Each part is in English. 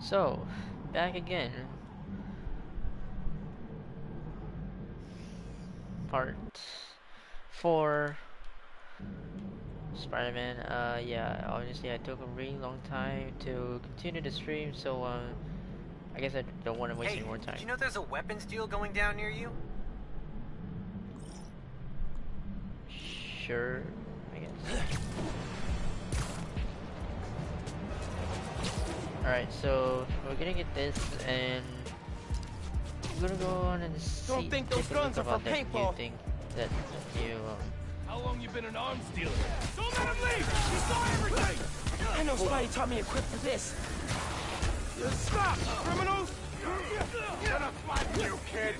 So, back again. Part 4. Spider-Man, uh, yeah, obviously I took a really long time to continue the stream, so, um, I guess I don't want to waste hey, any more time. do you know there's a weapons deal going down near you? Sure, I guess. Alright, so we're gonna get this and we're gonna go on and see Don't think those take a look guns are about for that new paintball. thing that you um How long you been an arms dealer? Don't let him leave! He saw everything! I know somebody taught me a equipped for this. Stop, criminals! Get up like you, kid!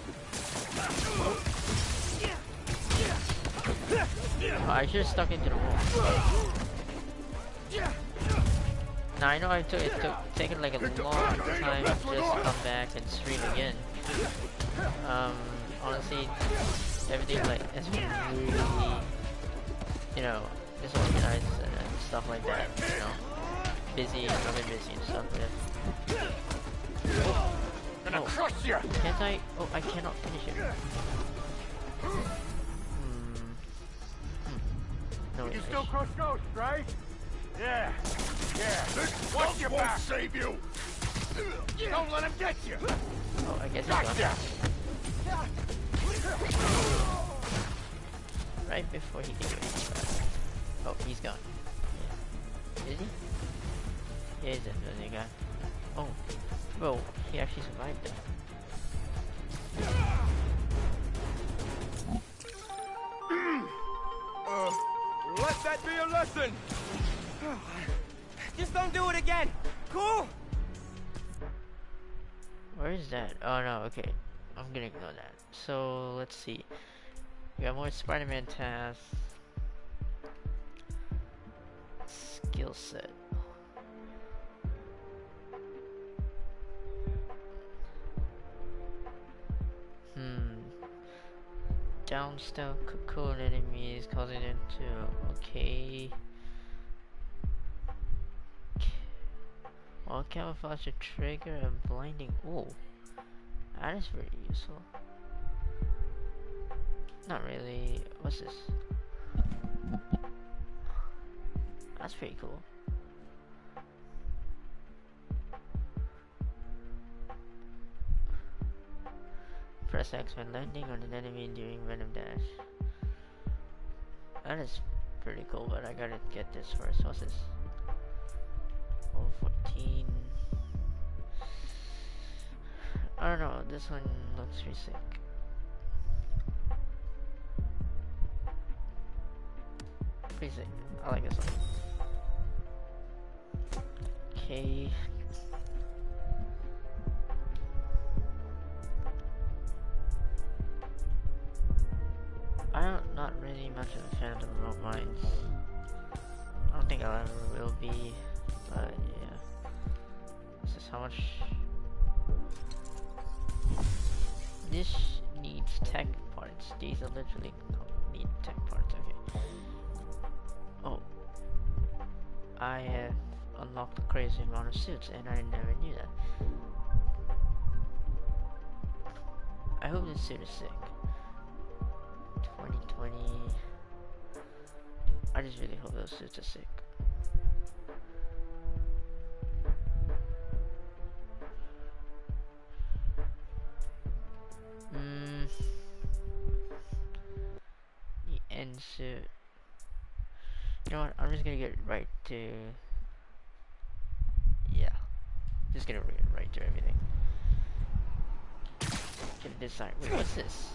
oh, I should have stuck into the wall. Now I know I took it took taken like a long time to just come back and stream again. Um, honestly, everything like has been really, you know, disorganized and, and stuff like that. You know, busy and been busy and stuff. But Gonna Oh. crush you! can't I? Oh, I cannot finish it. Hmm. Hmm. No, You still sh- crush ghosts, right? Yeah, yeah. This Watch your back! save you! Don't let him get you! oh, I guess it's gone. Gotcha! Right before he can do anything. Oh, he's gone. Yeah. Is he? Yeah, he's another guy. Oh, well, he actually survived that. Uh, let that be a lesson! Just don't do it again. Cool? Where is that? Oh no, okay. I'm gonna ignore that. So, let's see. We got more Spider-Man tasks. Skill set. Hmm. Downstep cocoon enemies, causing them to. Okay. While camouflage a trigger and blinding. Ooh. That is very useful. Not really. What's this? That's pretty cool. Press X when landing on an enemy during random Dash. That is pretty cool, but I gotta get this first. What's this? I don't know, this one looks pretty sick. Pretty sick. I like this one. Okay. Crazy amount of suits and I never knew that. I hope this suit is sick. 2020. I just really hope those suits are sick. Mm. The end suit. You know what? I'm just gonna get right to. Yeah. Just gonna get right to everything. Gonna decide. Wait, what's this?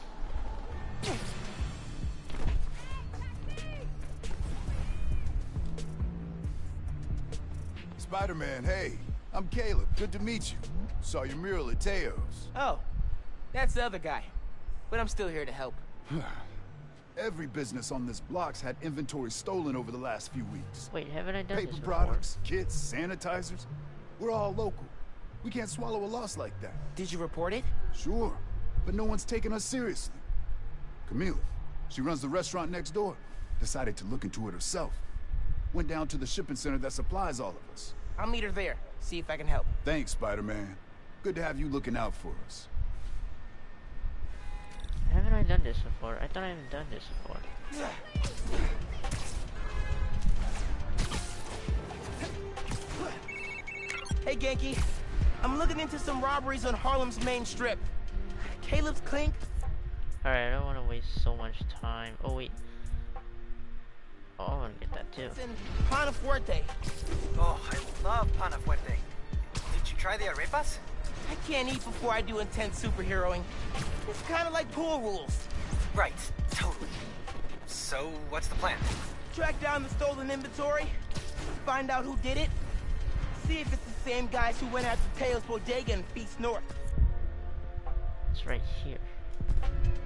Spider-Man, hey. I'm Caleb. Good to meet you. Saw your mural at Teo's. Oh, that's the other guy. But I'm still here to help. Every business on this block's had inventory stolen over the last few weeks. Wait, haven't I done Paper this before? products, kits, sanitizers. We're all local. We can't swallow a loss like that. Did you report it? Sure, but no one's taking us seriously. Camille, she runs the restaurant next door. Decided to look into it herself. Went down to the shipping center that supplies all of us. I'll meet her there. See if I can help. Thanks, Spider-Man. Good to have you looking out for us. Haven't I done this before? I thought I haven't done this before. Hey, Ganke. I'm looking into some robberies on Harlem's main strip. Caleb's Clink. Alright, I don't want to waste so much time. Oh, wait. Oh, I want to get that too. It's in Panafuerte. Oh, I love Panafuerte. Did you try the arepas? I can't eat before I do intense superheroing. It's kind of like pool rules. Right, totally. So, what's the plan? Track down the stolen inventory, find out who did it, see if it's the same guys who went after Teo's Bodega and Feast North. It's right here.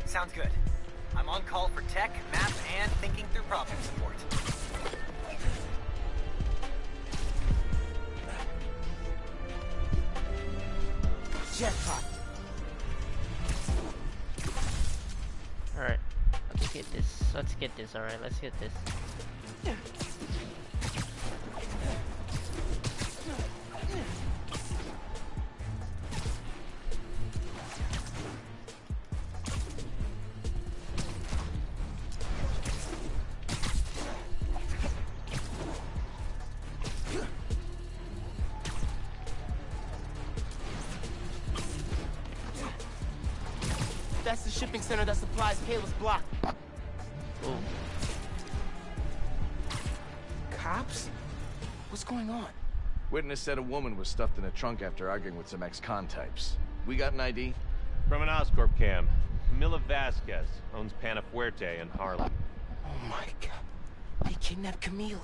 Sounds good. I'm on call for tech, map, and thinking through problem support. Jackpot. Alright, let's get this. Let's get this, alright, let's get this. That's shipping center that supplies Caleb's block. Oh, Cops? What's going on? Witness said a woman was stuffed in a trunk after arguing with some ex-con types. We got an ID? From an Oscorp cam, Camila Vasquez owns Panafuerte in Harlem. Oh my god. They kidnapped Camila.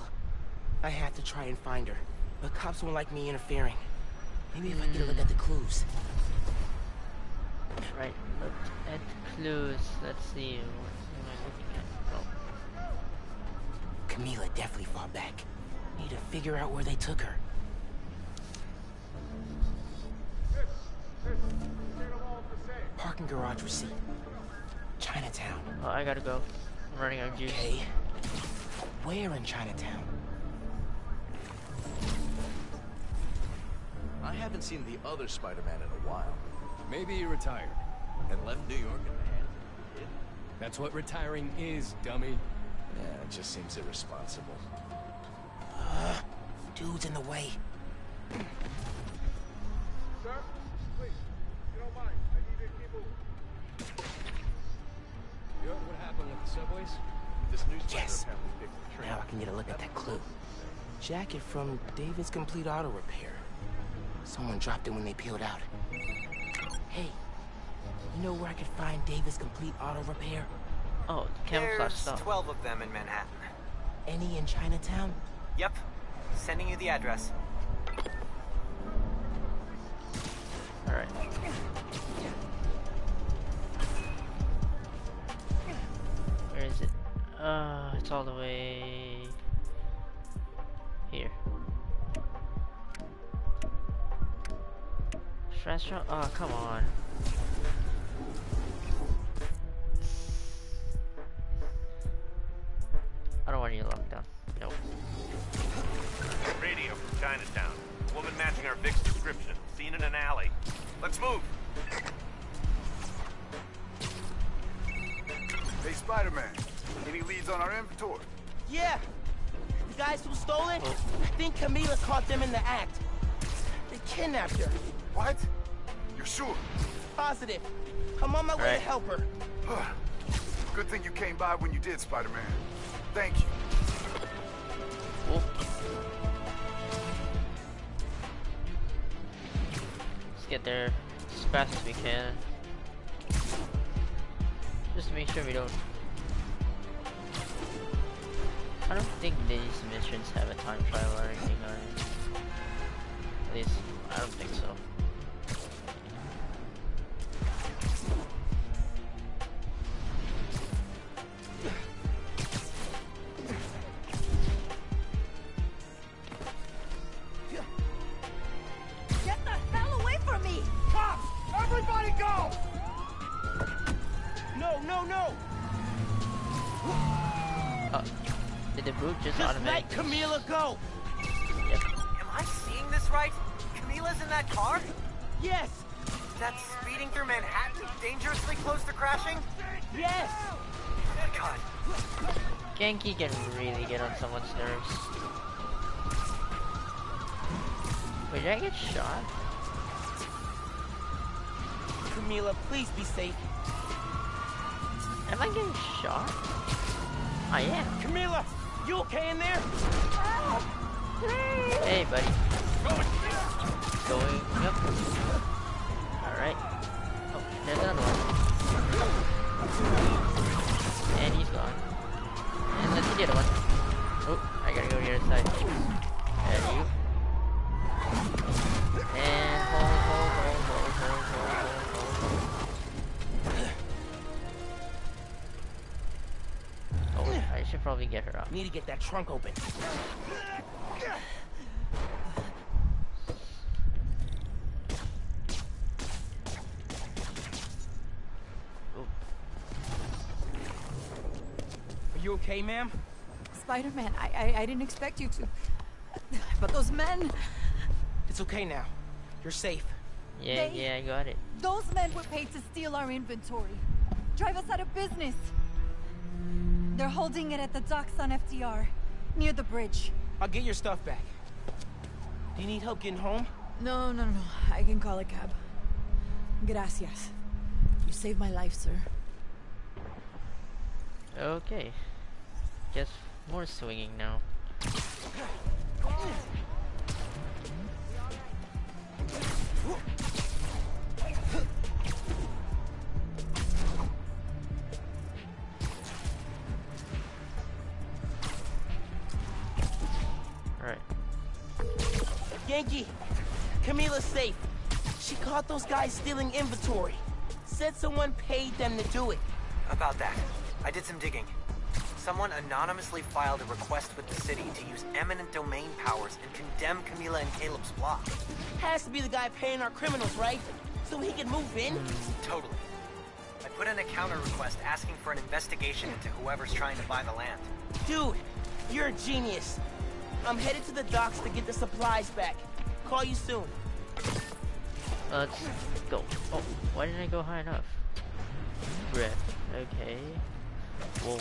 I have to try and find her, but cops won't like me interfering. Maybe if I get a look at the clues. Right. Look at clues. Let's see. What am I looking at? Oh, Camila definitely fought back. Need to figure out where they took her. Parking garage receipt. Chinatown. oh, I gotta go. I'm running out of juice. Okay. Where in Chinatown? I haven't seen the other Spider-Man in a while. Maybe he retired. And left New York in the hand. That's what retiring is, dummy. Yeah, it just seems irresponsible. Uh, dude's in the way. Sir, please, you don't mind, I need you to keep moving. You heard what happened with the subways? This new Yes. apparently picked the train. Now I can get a look at that clue. Jacket from David's Complete Auto Repair. Someone dropped it when they peeled out. Hey, you know where I could find Davis Complete Auto Repair? Oh, camouflage There's stuff. 12 of them in Manhattan. Any in Chinatown? Yep. Sending you the address. Alright. Where is it? Uh, it's all the way here. Restaurant? Oh, come on. I don't want any lockdown. Nope. Radio from Chinatown. Woman matching our Vic's description. Seen in an alley. Let's move. Hey, Spider-Man. Any leads on our inventory? Yeah. The guys who stole it? I think Camila caught them in the act. They kidnapped her. What? You're sure? Positive. I'm on my way Right. to help her. Good thing you came by when you did, Spider-Man. Thank you. Oh. Let's get there as fast as we can. Just to make sure we don't. I don't think these missions have a time trial or anything on it. At least, I don't think so. We need to get that trunk open. Are you okay, ma'am? Spider-Man, I, I I didn't expect you to. But those men, It's okay now. You're safe. Yeah, They- yeah, I got it. those men were paid to steal our inventory. Drive us out of business. They're holding it at the docks on FDR, near the bridge. I'll get your stuff back. Do you need help getting home? No, no, no. I can call a cab. Gracias. You saved my life, sir. Okay. Just more swinging now. Those guys stealing inventory. Said someone paid them to do it. About that, I did some digging. Someone anonymously filed a request with the city to use eminent domain powers and condemn Camila and Caleb's block. Has to be the guy paying our criminals, right? So he can move in? Totally. I put in a counter request asking for an investigation into whoever's trying to buy the land. Dude, you're a genius. I'm headed to the docks to get the supplies back. Call you soon. Let's go. Oh, why didn't I go high enough? Breath. Okay. Whoa.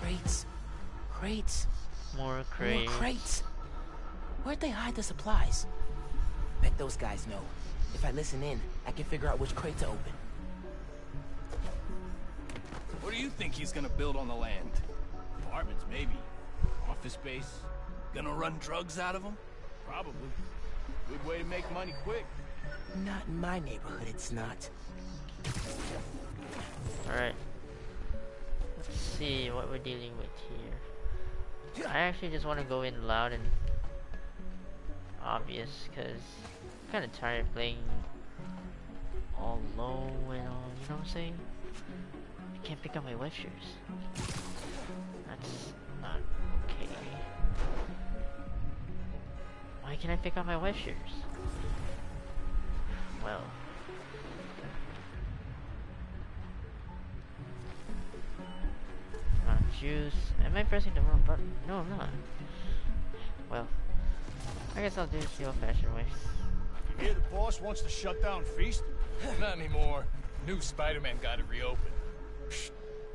Crates. Crates. More crates. More crates. crates. Where'd they hide the supplies? Bet those guys know. If I listen in, I can figure out which crate to open. What do you think he's gonna build on the land? Apartments, maybe. Office space? Gonna run drugs out of them? Probably. Good way to make money quick. Not in my neighborhood, it's not. Alright. Let's see what we're dealing with here. I actually just want to go in loud and obvious because I'm kind of tired of playing all low and all, you know what I'm saying? I can't pick up my web shoes. That's okay. Why can't I pick up my web shoes? Well. Uh, juice. Am I pressing the wrong button? No, I'm not. Well, I guess I'll do it the old-fashioned way. You hear the boss wants to shut down Feast? Not anymore. New Spider-Man got it reopened. Psh,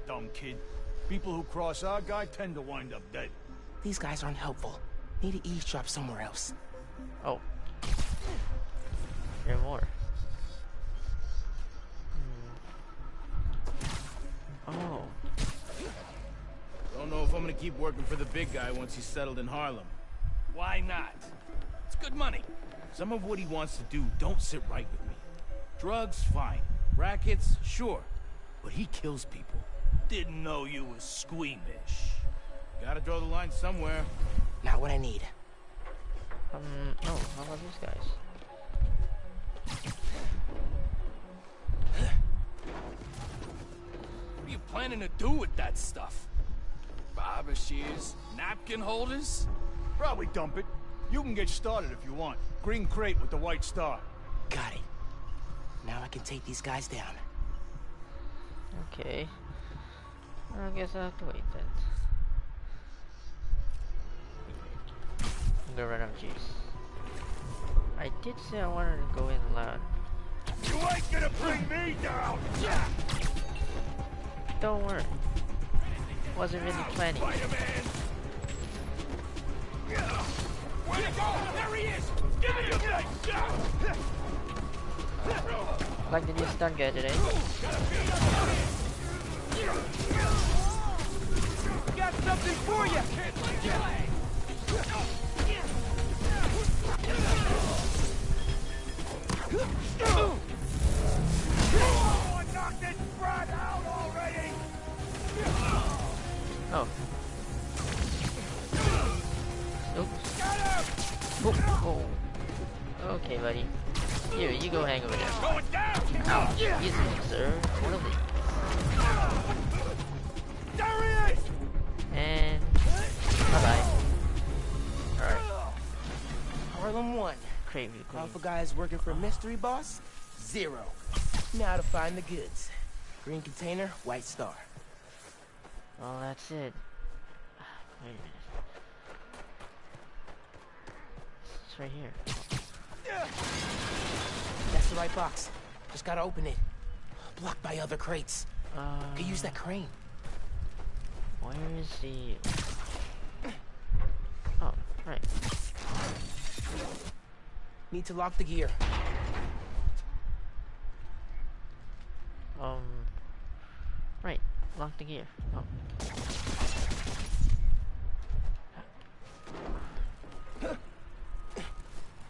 dumb kid. People who cross our guy tend to wind up dead. These guys aren't helpful. Need to eavesdrop somewhere else. Oh. There are more. Hmm. Oh. Don't know if I'm gonna keep working for the big guy once he's settled in Harlem. Why not? It's good money. Some of what he wants to do don't sit right with me. Drugs, fine. Rackets, sure. But he kills people. Didn't know you was squeamish. Gotta draw the line somewhere. Not what I need. Um, oh, how about these guys? What are you planning to do with that stuff? Barber shears? Napkin holders? Probably dump it. You can get started if you want. Green crate with the white star. Got it. Now I can take these guys down. Okay. I guess I have to wait then. Out of juice. I did say I wanted to go in loud. You ain't gonna bring me down! Yeah! Don't worry. Wasn't really planning. Where'd he go? There he is! Give me your! Like the new stun gadget, eh? Got something for you! Oh, knock this brat out already! Oh. Oops. Oh, oh. Okay, buddy. Here, you go hang over there. Going down! Easy, sir. One of these. And bye bye. Alright, Harlem 1. crave you, queen. Alpha guys working for Mystery Boss? Zero. Now to find the goods. Green container, white star. Well, that's it. Wait a minute. It's right here. That's the right box. Just gotta open it. Blocked by other crates. Uh, Could use that crane. Where is the? Oh, right. Need to lock the gear. Um. Right. Lock the gear. Oh.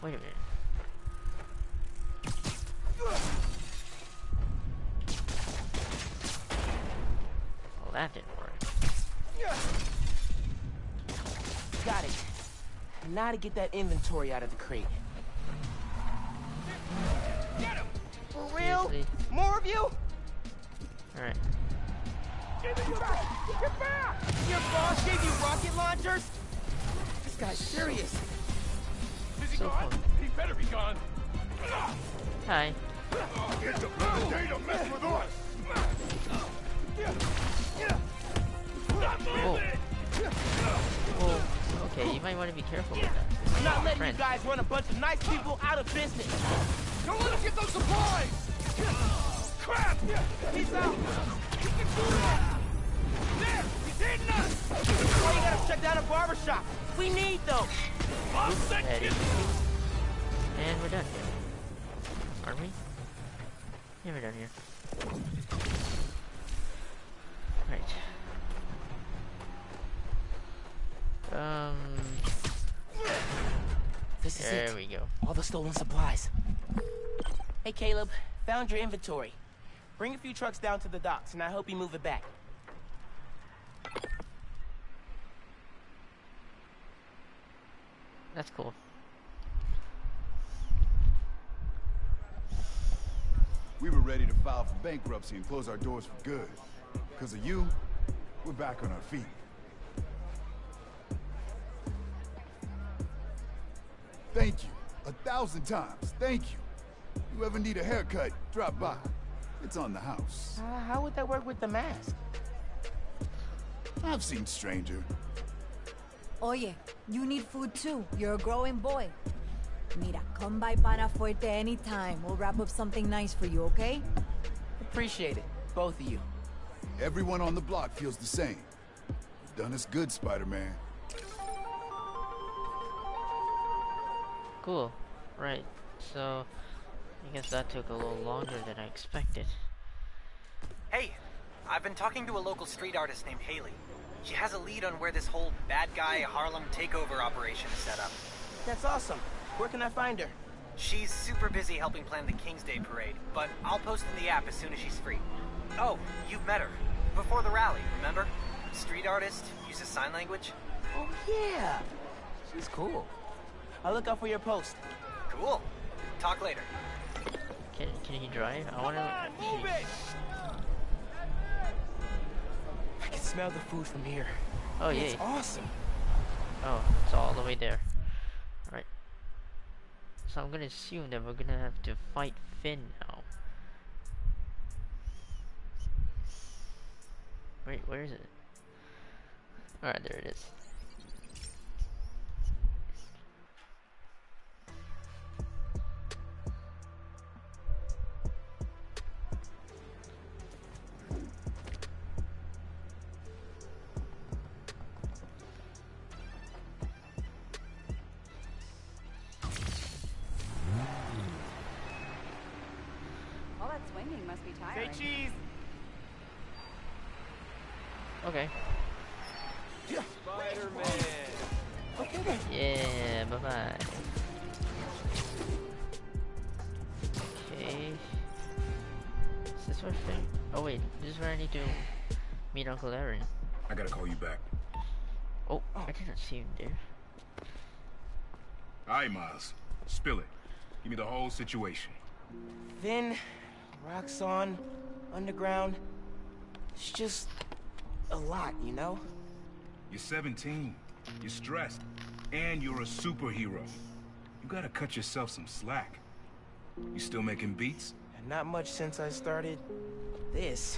Wait a minute. Well, that didn't work. Got it. Now to get that inventory out of the crate. Get him! For real? Seriously? More of you? Alright. Give me your back! Get back! Your boss gave you rocket launchers? This guy's serious. Is he So gone? fun. He better be gone. Hi. It's a bad day to mess with us! Stop Whoa. Whoa. Okay, you might want to be careful with that. I'm not letting Friend. you guys run a bunch of nice people out of business. Don't let him get those supplies! Crap! Peace out. There! He's hitting us! Why you gotta shut down a barber shop? We need those. I'll send Eddie. you! And we're done here. Aren't we? Yeah, we're done here. This there it. we go. All the stolen supplies. Hey, Caleb. Found your inventory. Bring a few trucks down to the docks, and I hope you move it back. That's cool. We were ready to file for bankruptcy and close our doors for good. Because of you, we're back on our feet. Thank you. A thousand times. Thank you. You ever need a haircut, drop by. It's on the house. Uh, how would that work with the mask? I've seen stranger. Oye, you need food too. You're a growing boy. Mira, come by Pana Fuerte anytime. We'll wrap up something nice for you, okay? Appreciate it, both of you. Everyone on the block feels the same. You've done us good, Spider-Man. Cool. Right. So, I guess that took a little longer than I expected. Hey, I've been talking to a local street artist named Hailey. She has a lead on where this whole bad guy Harlem takeover operation is set up. That's awesome. Where can I find her? She's super busy helping plan the King's Day parade, but I'll post in the app as soon as she's free. Oh, you've met her. Before the rally, remember? Street artist, uses sign language. Oh, yeah. She's cool. I'll look out for your post. Cool. Talk later. Can can he drive? I want to. Move it! I can smell the food from here. Oh yeah. It's yeah. awesome. Oh, it's all the way there. Alright. So I'm gonna assume that we're gonna have to fight Phin now. Wait, where is it? Alright, there it is. Uncle Aaron. I gotta call you back. Oh, I didn't see him there. All right, Miles. Spill it. Give me the whole situation. Phin, Roxxon, Underground. It's just a lot, you know? You're 17. You're stressed. And you're a superhero. You gotta cut yourself some slack. You still making beats? Not much since I started this.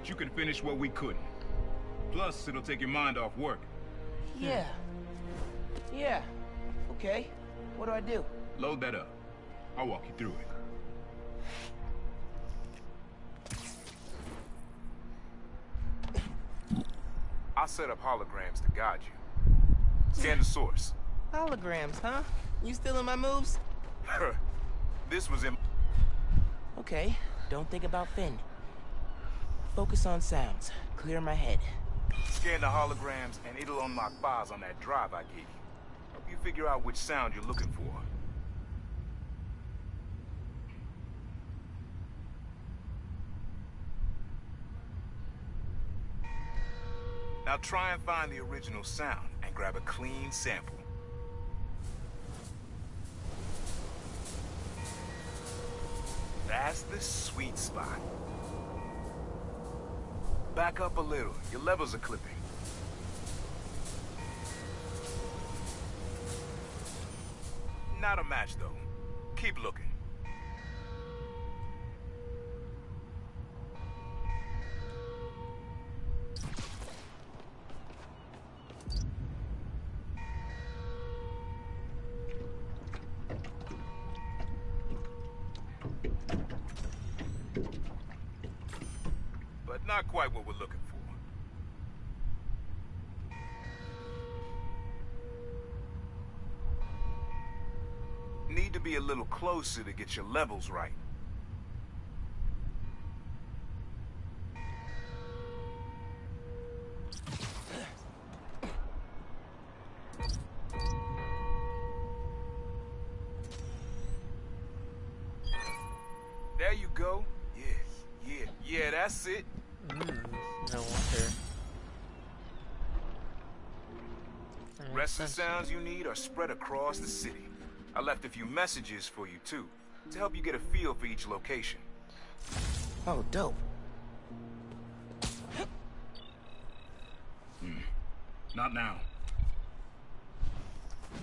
But you can finish what we couldn't. Plus, it'll take your mind off work. Yeah. Hmm. Yeah. Okay. What do I do? Load that up. I'll walk you through it. I'll set up holograms to guide you. Scan the source. Holograms, huh? You stealing my moves? this was in... Okay. Don't think about Phin. Focus on sounds. Clear my head. Scan the holograms, and it'll unlock files on that drive I gave you. Help you figure out which sound you're looking for. Now try and find the original sound and grab a clean sample. That's the sweet spot. Back up a little. Your levels are clipping. Not a match, though. Keep looking. But not quite what we're looking for. Need to be a little closer to get your levels right. There you go. Yeah, yeah, yeah, that's it. Mm, no wonder. Rest of the sounds you need are spread across the city. I left a few messages for you too, to help you get a feel for each location. Oh, dope. Hmm. Not now.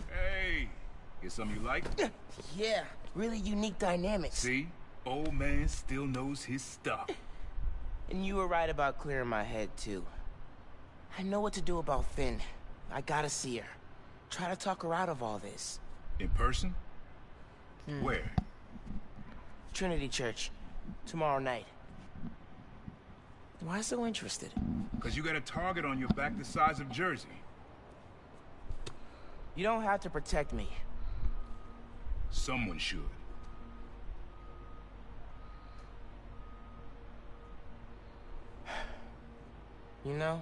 Hey, get some you like? Yeah. Really unique dynamics. See? Old man still knows his stuff. And you were right about clearing my head, too. I know what to do about Phin. I gotta see her. Try to talk her out of all this. In person? Hmm. Where? Trinity Church. Tomorrow night. Why so interested? Because you got a target on your back the size of Jersey. You don't have to protect me. Someone should. You know,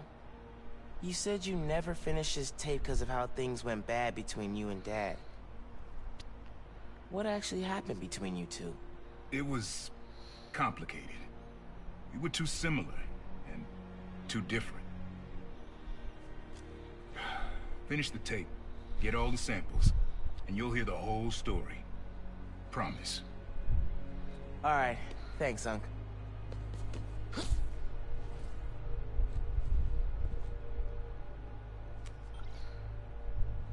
you said you never finished this tape because of how things went bad between you and Dad. What actually happened between you two? It was complicated. We were too similar, and too different. Finish the tape, get all the samples, and you'll hear the whole story. Promise. Alright, thanks, Unc.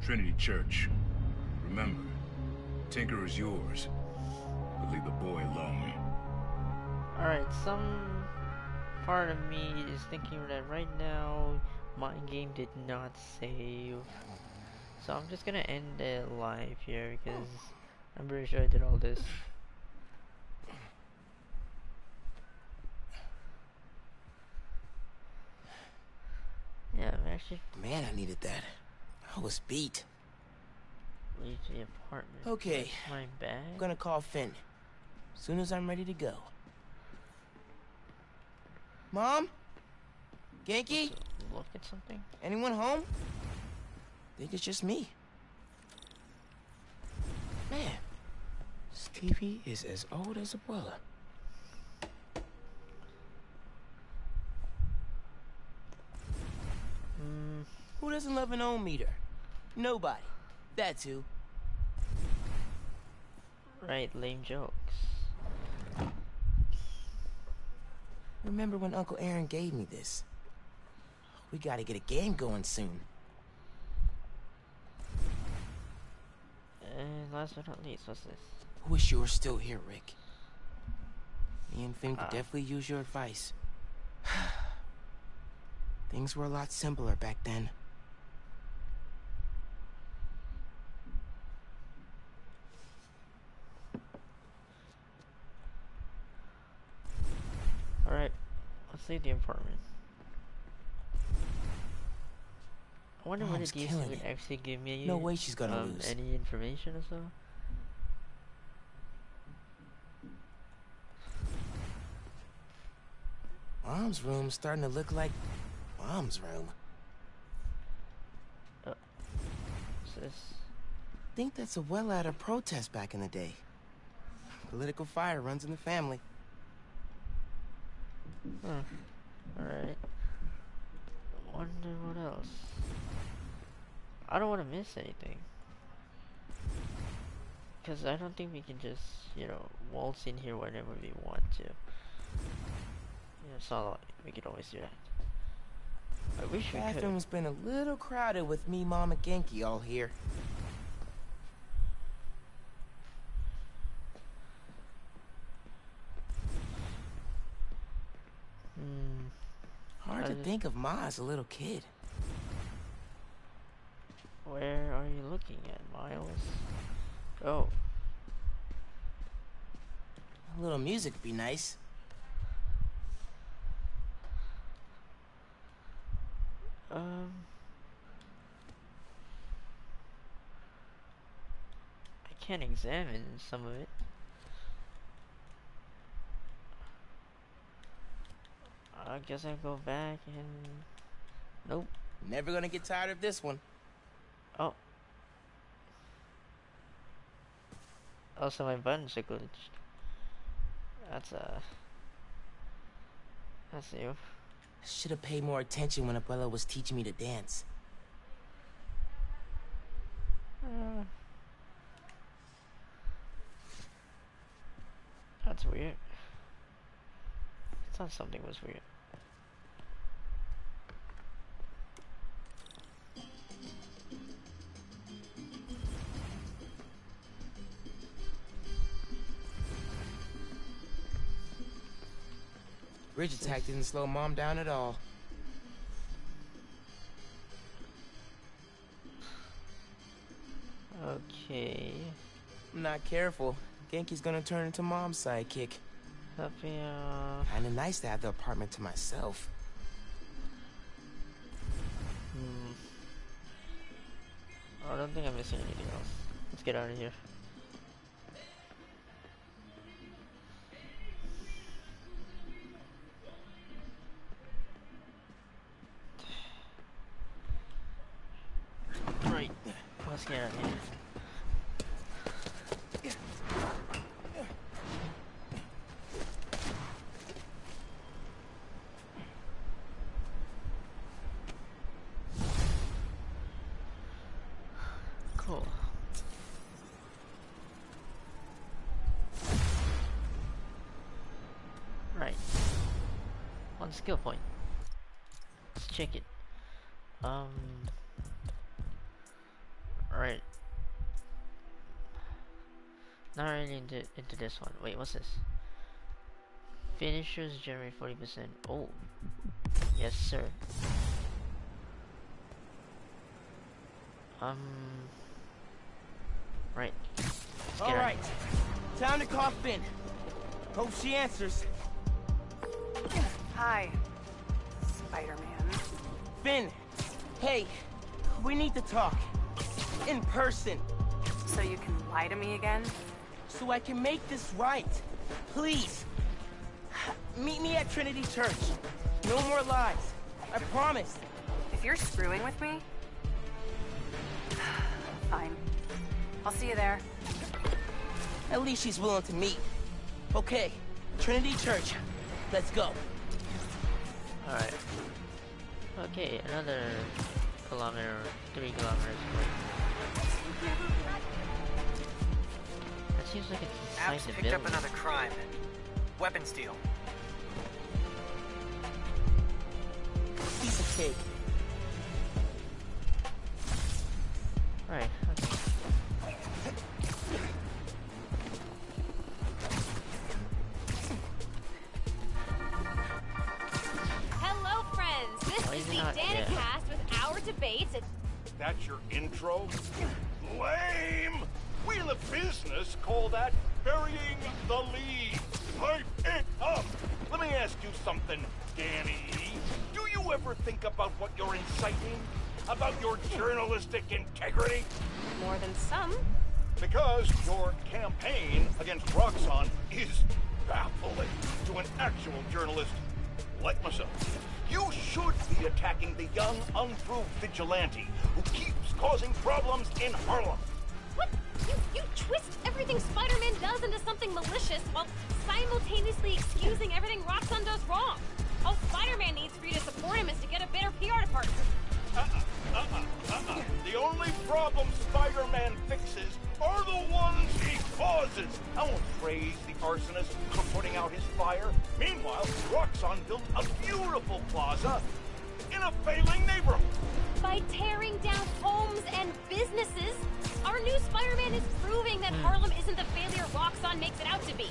Trinity Church. Remember, Tinker is yours, but leave the boy alone. Alright, some part of me is thinking that right now my game did not save. So I'm just gonna end it live here because I'm pretty sure I did all this. Yeah, I'm actually Man, I needed that. I was beat. Leave the apartment. Okay. My bag? I'm gonna call Phin. As soon as I'm ready to go. Mom? Ganke? Look at something. Anyone home? Think it's just me. Man, Stevie is as old as Abuela. Mm, Who doesn't love an old meter? Nobody. That's who. Right, lame jokes. Remember when Uncle Aaron gave me this? We gotta get a game going soon. And last but not least, what's this? I Wish you were still here, Rick. Me and Phin could Ah. definitely use your advice. Things were a lot simpler back then. Alright, let's leave the apartment. I wonder what Mom's the DC would actually give me. No way she's gonna um, lose. Any information or so? Mom's room's starting to look like Mom's room. What's this? Think that's a well out of protest back in the day. Political fire runs in the family. Hmm. Huh. Alright. Wonder what else. I don't want to miss anything. Because I don't think we can just, you know, waltz in here whenever we want to. You know, it's not like we could always do that. I wish we could. Bathroom's been a little crowded with me, Mom, and Ganke all here. Hmm. Hard I to just- think of Ma as a little kid. Where are you looking at, Miles? Oh, A little music would be nice. um. I can't examine some of it. I guess I go back and. Nope. Never gonna get tired of this one. Oh. Also, my buttons are glitched. That's uh. That's new. Should have paid more attention when Abuela was teaching me to dance. Uh, that's weird. I thought something was weird. Bridge attack didn't slow Mom down at all. Okay. I'm not careful. Ganke's gonna turn into Mom's sidekick. Happy, uh. Kinda nice to have the apartment to myself. Hmm. I don't think I'm missing anything else. Let's get out of here. Skill point. Let's check it. Um. Alright. Not really into into this one. Wait, what's this? Finishers generate 40%. Oh. Yes, sir. Um. Right. All right. Time to call Phin. Hope she answers. Hi, Spider-Man. Phin, hey, we need to talk. In person. So you can lie to me again? So I can make this right. Please. Meet me at Trinity Church. No more lies. I promise. If you're screwing with me... Fine. I'll see you there. At least she's willing to meet. Okay, Trinity Church. Let's go. Alright. Okay, another kilometer, three kilometers away. That seems like it's a Abs site picked up another crime. Weapon steal. Piece of cake. Right, Lame! In the business call that burying the lead. Pipe it up! Let me ask you something, Danny. Do you ever think about what you're inciting? About your journalistic integrity? more than some. Because your campaign against Roxxon is baffling to an actual journalist like myself. You should be attacking the young, unproved vigilante who keeps causing problems in Harlem. What? You, you twist everything Spider-Man does into something malicious while simultaneously excusing everything Roxxon does wrong. All Spider-Man needs for you to support him is to get a better PR department. Uh-uh, uh-uh, uh-uh. The only problem Spider-Man fixes are the ones he causes. I won't praise the arsonist for putting out his fire. Meanwhile, Roxxon built a beautiful plaza in a failing neighborhood. By tearing down homes and businesses, our new Spider-Man is proving that Harlem isn't the failure Roxxon makes it out to be.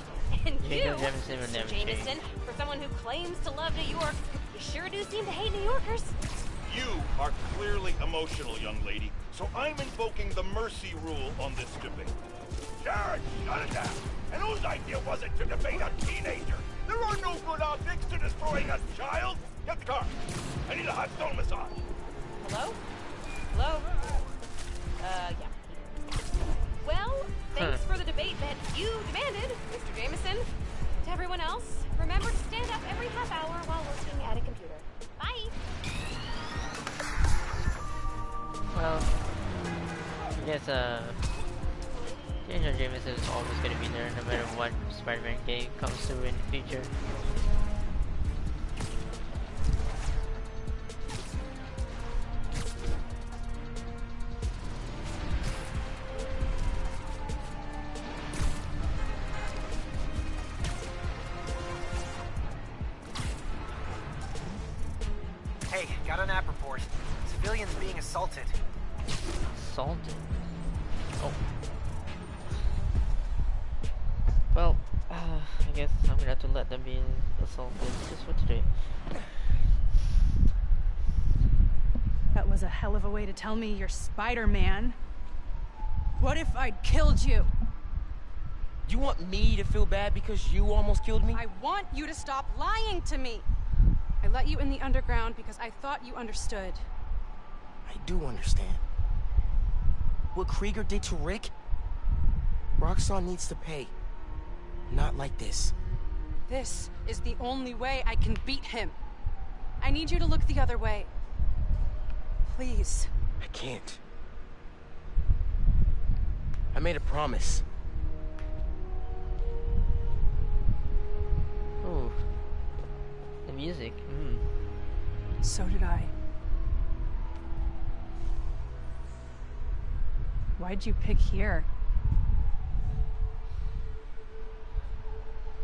And you, Jacob Jameson will Mr. never Jameson, change. for someone who claims to love New York, you sure do seem to hate New Yorkers. You are clearly emotional, young lady, so I'm invoking the mercy rule on this debate. Jared, shut it down! And whose idea was it to debate a teenager? There are no good objects to destroying a child! Get the car! I need a hot stone massage! Hello? Hello? Uh, yeah. Well, thanks for the debate that you demanded, Mr. Jameson. To everyone else, remember to stand up every half hour while working at a computer. Bye! Well, I guess, uh, James Jameson is always gonna be there no matter what Spider-Man game comes through in the future. Hey, got an app report. Civilians being assaulted. Assaulted? Oh. To let them be assaulted just for today. That was a hell of a way to tell me you're Spider-Man. What if I'd killed you? You want me to feel bad because you almost killed me? I want you to stop lying to me. I let you in the underground because I thought you understood. I do understand. What Krieger did to Rick? Roxxon needs to pay. Not like this. This is the only way I can beat him. I need you to look the other way. Please. I can't. I made a promise. Oh. The music. Mm. So did I. Why'd you pick here?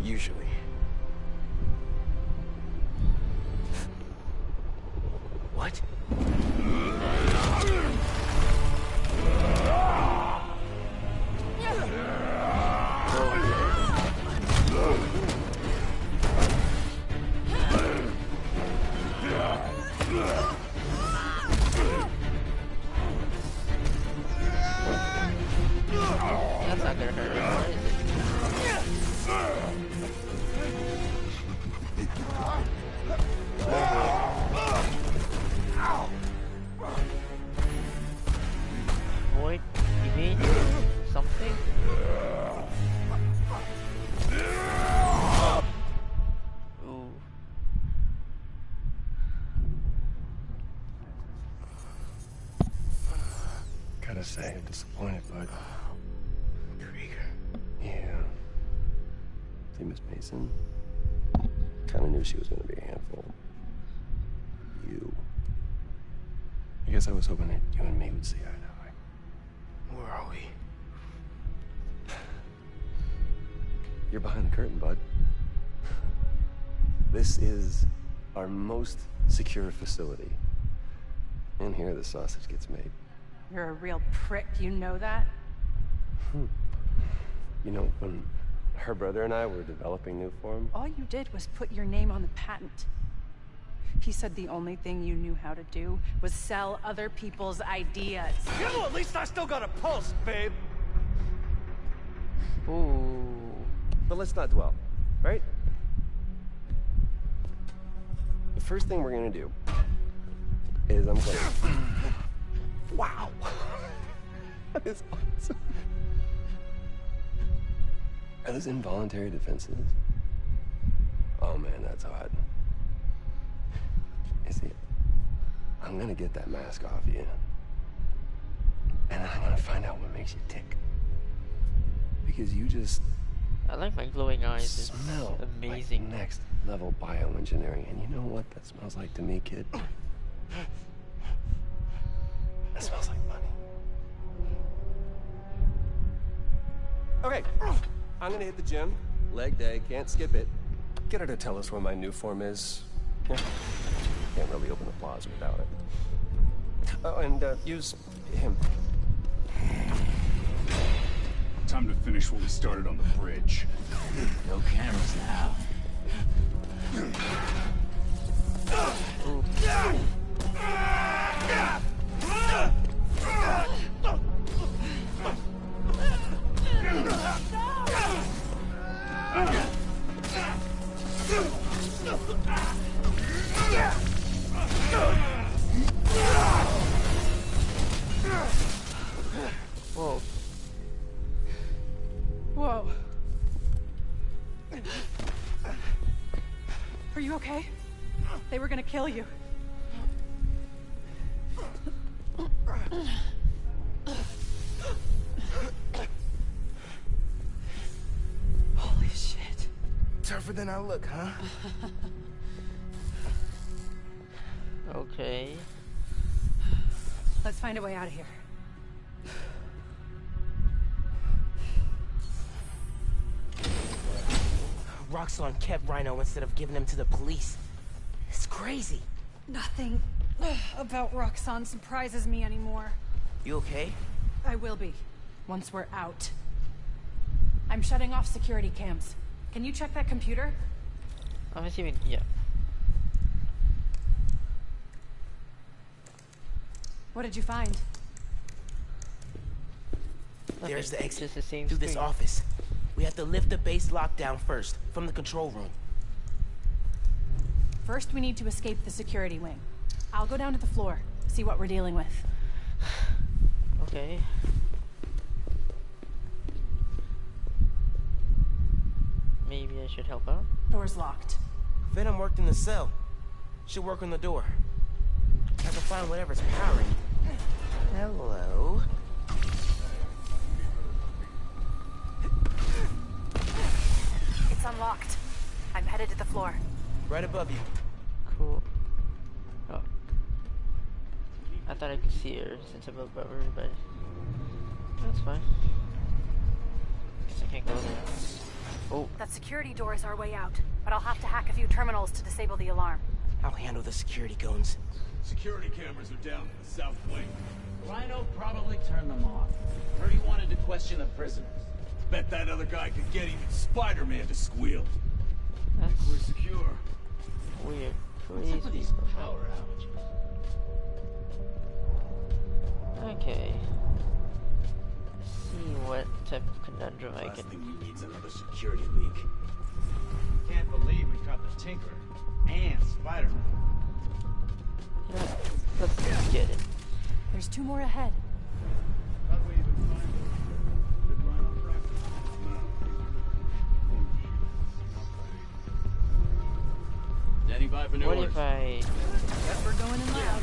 Usually. What? Disappointed, bud. Krieger. Yeah. See, Miss Mason? Kinda knew she was gonna be a handful. You. I guess I was hoping that you and me would see eye to eye. Where are we? You're behind the curtain, bud. This is our most secure facility. And here the sausage gets made. You're a real prick, you know that? Hmm. You know, when her brother and I were developing Nuform, All you did was put your name on the patent. He said the only thing you knew how to do was sell other people's ideas. You know, at least I still got a pulse, babe. Ooh. But let's not dwell, right? The first thing we're gonna do is I'm gonna. wow! that is awesome. Are those involuntary defenses? Oh man, that's hot. You see, I'm gonna get that mask off you. And I'm gonna find out what makes you tick. Because you just I like my glowing eyes. It's smell amazing. like next level bioengineering. And you know what that smells like to me, kid? That smells like money. Okay, I'm gonna hit the gym. Leg day, can't skip it. Get her to tell us where my Nuform is. Yeah. Can't really open the plaza without it. Oh, and uh, use him. Time to finish what we started on the bridge. No cameras now. Whoa. Whoa. Whoa. Are you okay? They were gonna kill you. Holy shit. Tougher than I look, huh? Okay. Let's find a way out of here. Roxxon kept Rhino instead of giving him to the police. It's crazy. Nothing about Roxxon surprises me anymore. You okay? I will be, once we're out. I'm shutting off security cams. Can you check that computer? I'm assuming, yeah. What did you find? There's the exit. Just the same Through this office. We have to lift the base lockdown first, from the control room. First, we need to escape the security wing. I'll go down to the floor, see what we're dealing with. Okay. Maybe I should help out. Door's locked. Venom worked in the cell. Should work on the door. I can find whatever's powering. Hello. It's unlocked. I'm headed to the floor. Right above you. Cool. I thought I could see her since I'm above her, but that's fine. Guess I can't go there. Oh, That security door is our way out, but I'll have to hack a few terminals to disable the alarm. I'll handle the security goons. Security cameras are down in the south wing. Rhino probably turned them off. Heard he wanted to question the prisoners. Bet that other guy could get even Spider-Man to squeal. that's We're secure. weird. What's up with these power outages? Okay. Let's see what type of conundrum I Last can. thing we need is another security leak. Can't believe we caught the Tinkerer and Spider-Man. You know, what? let's get it. There's two more ahead. How do we even find them? Did Rhino track them? Standing by for new What if I? Guess we're going in loud.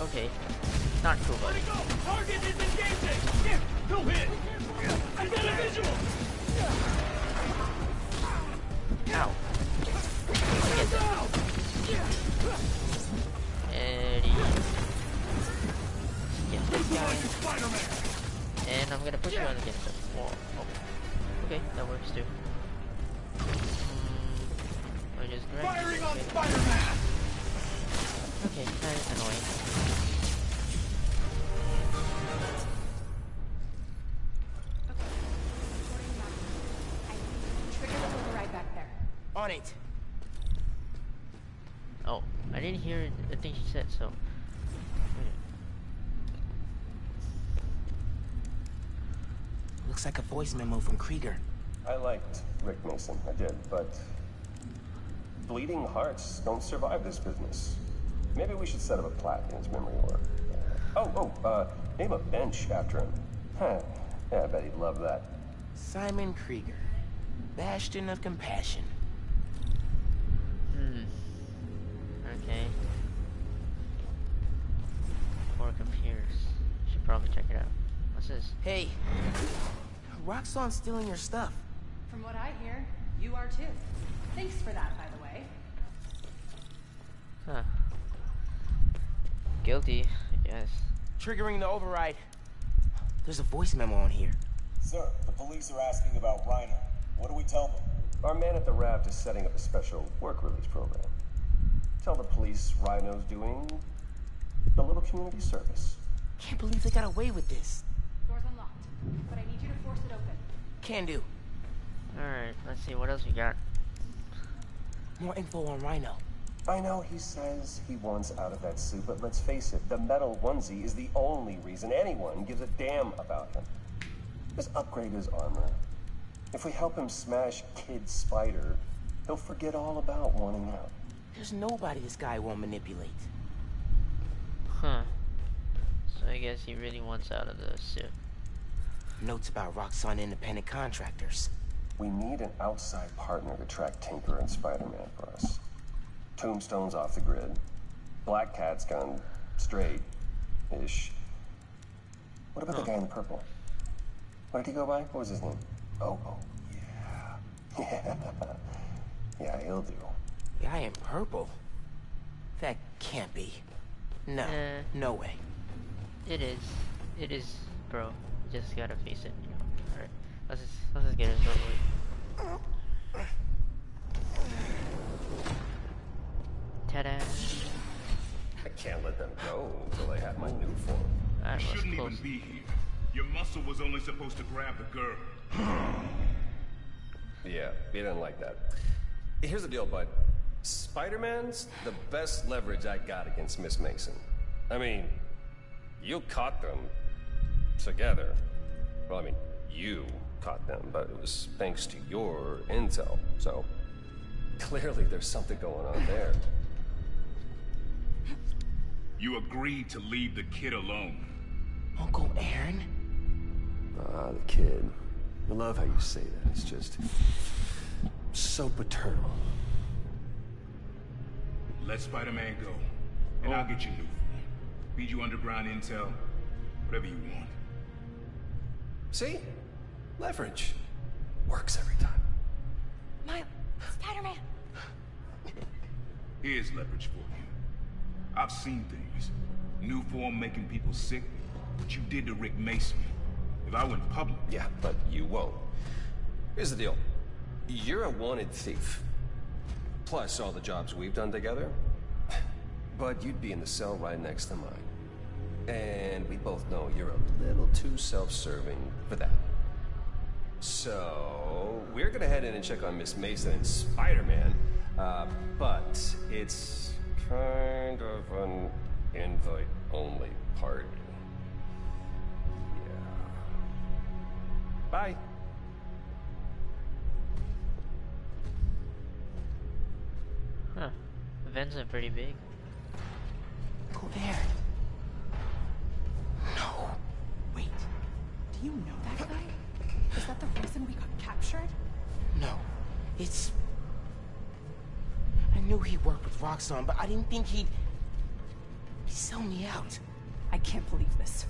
Okay. Not cool, buddy. Target is engaging! No hit! I got a visual! Ow. Get that. Eddie. Get this guy. And I'm gonna push you on against the wall. Oh. Okay, that works too. On it. Oh, I didn't hear the thing she said, so. Looks like a voice memo from Krieger. I liked Rick Mason, I did, but bleeding hearts don't survive this business. Maybe we should set up a plaque in his memory or Oh, oh, uh, name a bench after him. Huh. Yeah, I bet he'd love that. Simon Krieger. Bastion of Compassion. Okay. Or computers. Should probably check it out. What's this? Hey. Roxxon's stealing your stuff. From what I hear, you are too. Thanks for that, by the way. Huh. Guilty, I guess. Triggering the override. There's a voice memo on here. Sir, the police are asking about Rhino. What do we tell them? Our man at the raft is setting up a special work release program. Tell the police Rhino's doing a little community service. Can't believe they got away with this. Door's unlocked, but I need you to force it open. Can do. Alright, let's see, what else we got? More info on Rhino. I know he says he wants out of that suit, but let's face it, the metal onesie is the only reason anyone gives a damn about him. Just upgrade his armor. If we help him smash Kid Spider, he'll forget all about wanting out. There's nobody this guy won't manipulate. Huh. So I guess he really wants out of the suit. Notes about Roxxon independent contractors. We need an outside partner to track Tinker and Spider-Man for us. Tombstone's off the grid. Black Cat's gone straight-ish. What about the guy in the purple? What did he go by? What was his name? Oh, oh, yeah. Yeah. Yeah, he'll do. Guy in purple? That can't be. No. Eh. No way. It is. It is, bro. You just gotta face it, you know. Alright. Let's just let's just get it over with. Ta-da. I can't let them go until I have my new form. You shouldn't even be here. Your muscle was only supposed to grab the girl. Yeah, he didn't like that. Here's the deal, bud. Spider-Man's the best leverage I got against Miss Mason. I mean, you caught them together. Well, I mean, you caught them, but it was thanks to your intel. So, clearly there's something going on there. You agreed to leave the kid alone. Uncle Aaron? Ah, the kid. I love how you say that. It's just so paternal. Let Spider-Man go, and I'll get you Nuform. Feed you underground intel, whatever you want. See? Leverage. Works every time. My Spider-Man. Here's leverage for you. I've seen things. New form making people sick. What you did to Rick Mason. If I went public... Yeah, but you won't. Here's the deal. You're a wanted thief. Plus all the jobs we've done together. But you'd be in the cell right next to mine. And we both know you're a little too self-serving for that. So, we're gonna head in and check on Miss Mason and Spider-Man. Uh, but it's kind of an invite-only party. Yeah. Bye. Huh. Events are pretty big. Uncle there. No. Wait. Do you know that guy? Is that the reason we got captured? No. It's... I knew he worked with Roxxon, but I didn't think he'd... He'd sell me out. I can't believe this.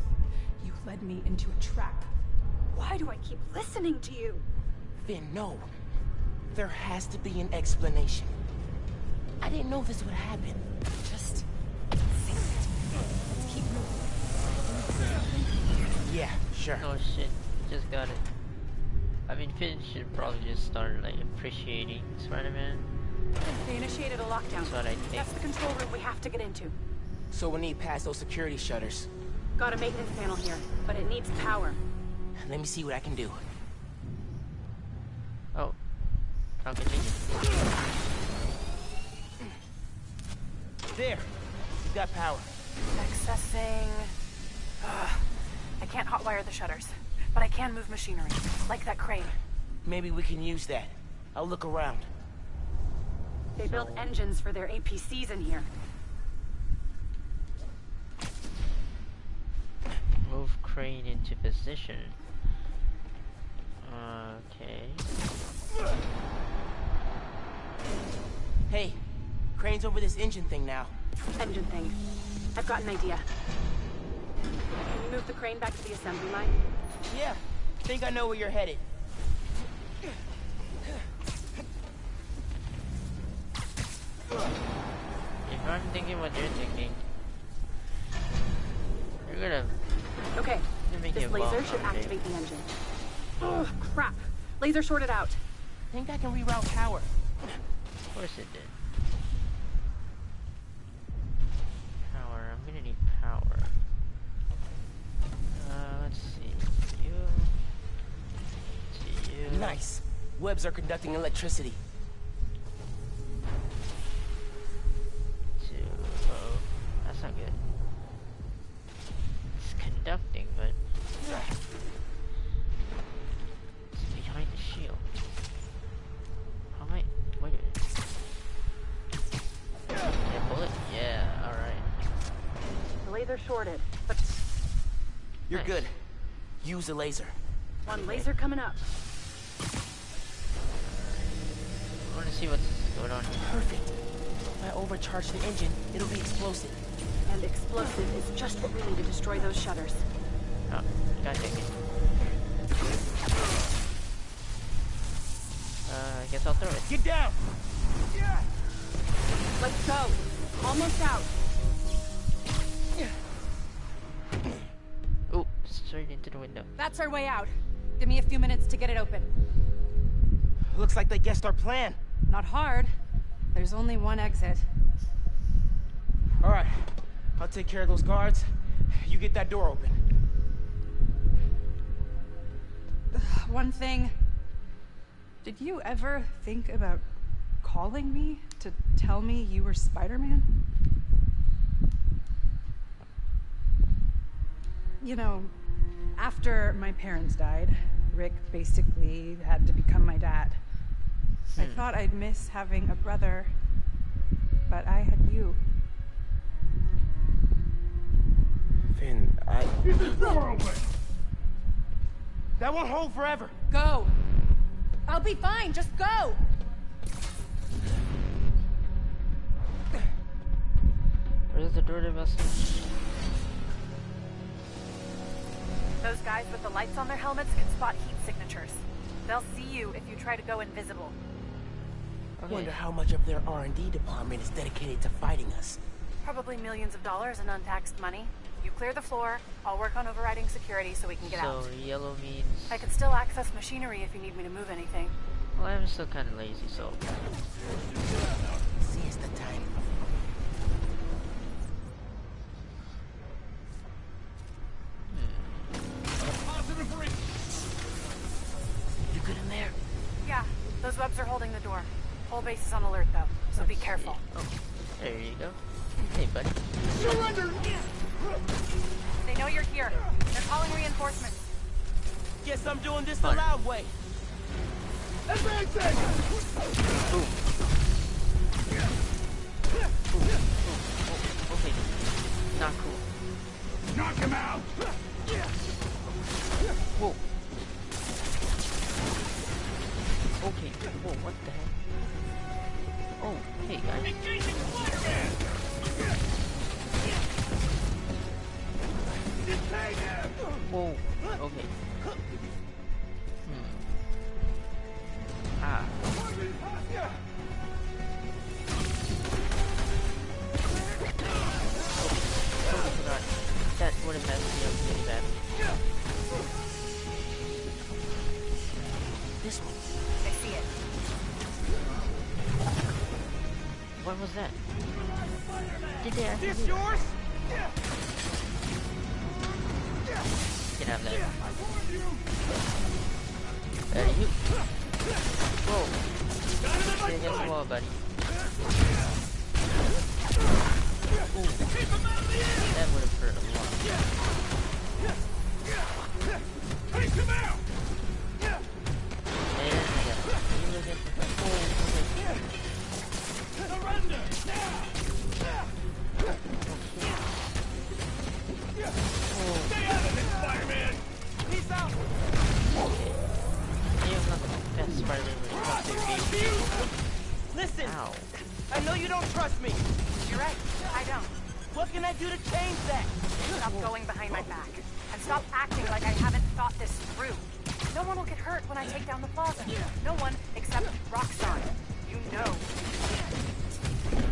You led me into a trap. Why do I keep listening to you? Phin, no. There has to be an explanation. I didn't know this would happen. Just... Let's keep moving. Yeah, sure. Oh shit, just got it. I mean, Phin should probably just start like appreciating Spider-Man. They initiated a lockdown. That's what I think. That's the control room we have to get into. So we need past those security shutters. Got a maintenance panel here, but it needs power. Let me see what I can do. Oh. How convenient. There! you've got power. Accessing... Ugh. I can't hotwire the shutters, but I can move machinery, like that crane. Maybe we can use that. I'll look around. They built engines for their APCs in here. Move crane into position. Okay. Hey, crane's over this engine thing now. Engine thing. I've got an idea. Can you move the crane back to the assembly line? Yeah, think I know where you're headed. If I'm thinking what you're thinking, you're gonna. Okay. You're making This laser should out activate the engine. Oh, crap. Laser shorted out. I think I can reroute power. Of course it did. Nice. Webs are conducting electricity. To. Oh, that's not good. It's conducting, but. It's behind the shield. How am I? Wait a minute. Yeah, bullet? Yeah, alright. The laser shorted, but You're good. Use a laser. one laser coming up. See what's going on. Perfect. If I overcharge the engine, it'll be explosive. And explosive is just what we need to destroy those shutters. Oh, gotta take it. Uh, I guess I'll throw it. Get down! Let's go. Almost out. Ooh, straight into the window. That's our way out. Give me a few minutes to get it open. Looks like they guessed our plan. Not hard. There's only one exit. All right, I'll take care of those guards. You get that door open. One thing. Did you ever think about calling me to tell me you were Spider-Man? You know, after my parents died, Rick basically had to become my dad. I Hmm. thought I'd miss having a brother, but I had you. Phin, I... Keep this door open! That won't hold forever. Go! I'll be fine, just go! Where's the door to Those guys with the lights on their helmets can spot heat signatures. They'll see you if you try to go invisible. I wonder how much of their R&D department is dedicated to fighting us. Probably millions of dollars in untaxed money. You clear the floor, I'll work on overriding security so we can get so out. So, yellow means. I can still access machinery if you need me to move anything. Well, I'm still kind of lazy, so. Was that? Did they actually? This yours?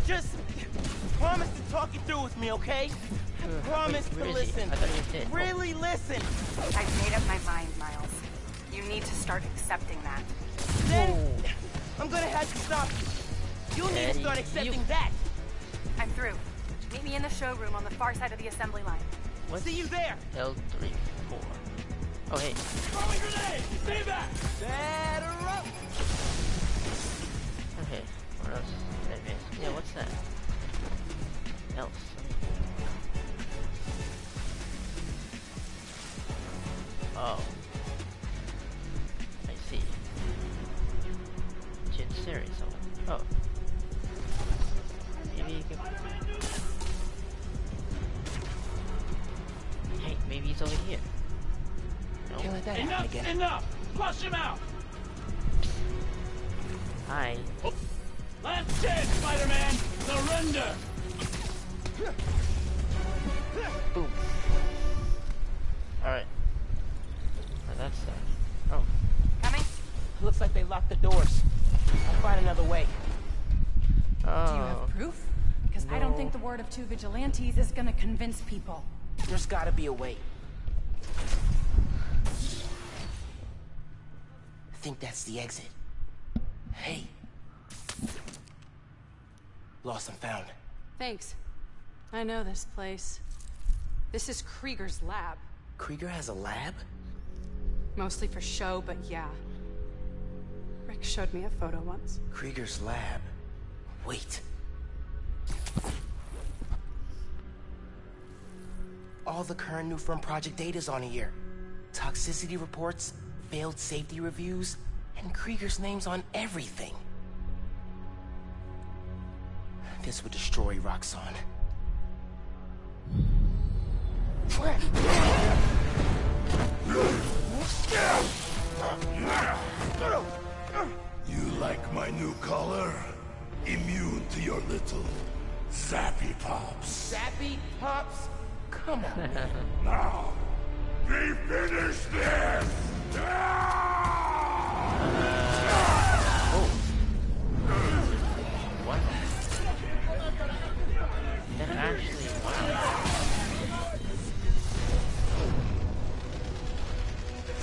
Just promise to talk it through with me, okay? I promise wait, to where is he? listen. I thought he was dead. Really listen. I've made up my mind, Miles. You need to start accepting that. Then I'm gonna have to stop you. You need to Eddie, start you- accepting that. I'm through. Meet me in the showroom on the far side of the assembly line. What's See you there. L3, 4. Oh, hey. Throwing grenade! Stay back! Better up. Okay. What else? Did I miss? Yeah, what's that? Else. Oh. I see. Jinseri someone. Oh. Maybe you can... Hey, maybe he's over here. No. Can't let that happen Enough! again. Enough! Flush him out! two vigilantes is gonna convince people. There's gotta be a way. I think that's the exit. Hey. Lost and found. Thanks. I know this place. This is Krieger's lab. Krieger has a lab? Mostly for show, but yeah. Rick showed me a photo once. Krieger's lab. Wait. all the current Nuform project data's on here. Toxicity reports, failed safety reviews, and Krieger's name's on everything. This would destroy Roxxon. You like my new color? Immune to your little zappy pops. Zappy pops? Come on. now, we finish this! oh. What? That actually, wow.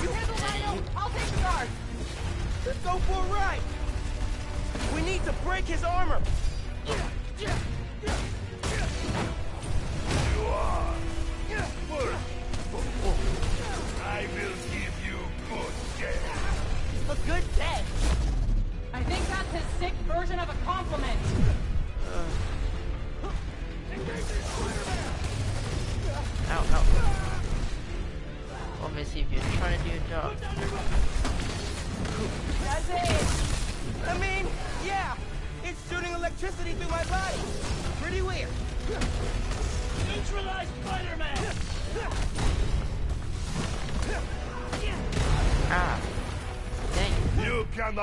You handle Rhino, I'll take the guard. Let's go for a ride. We need to break his armor. You are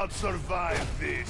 not survive this.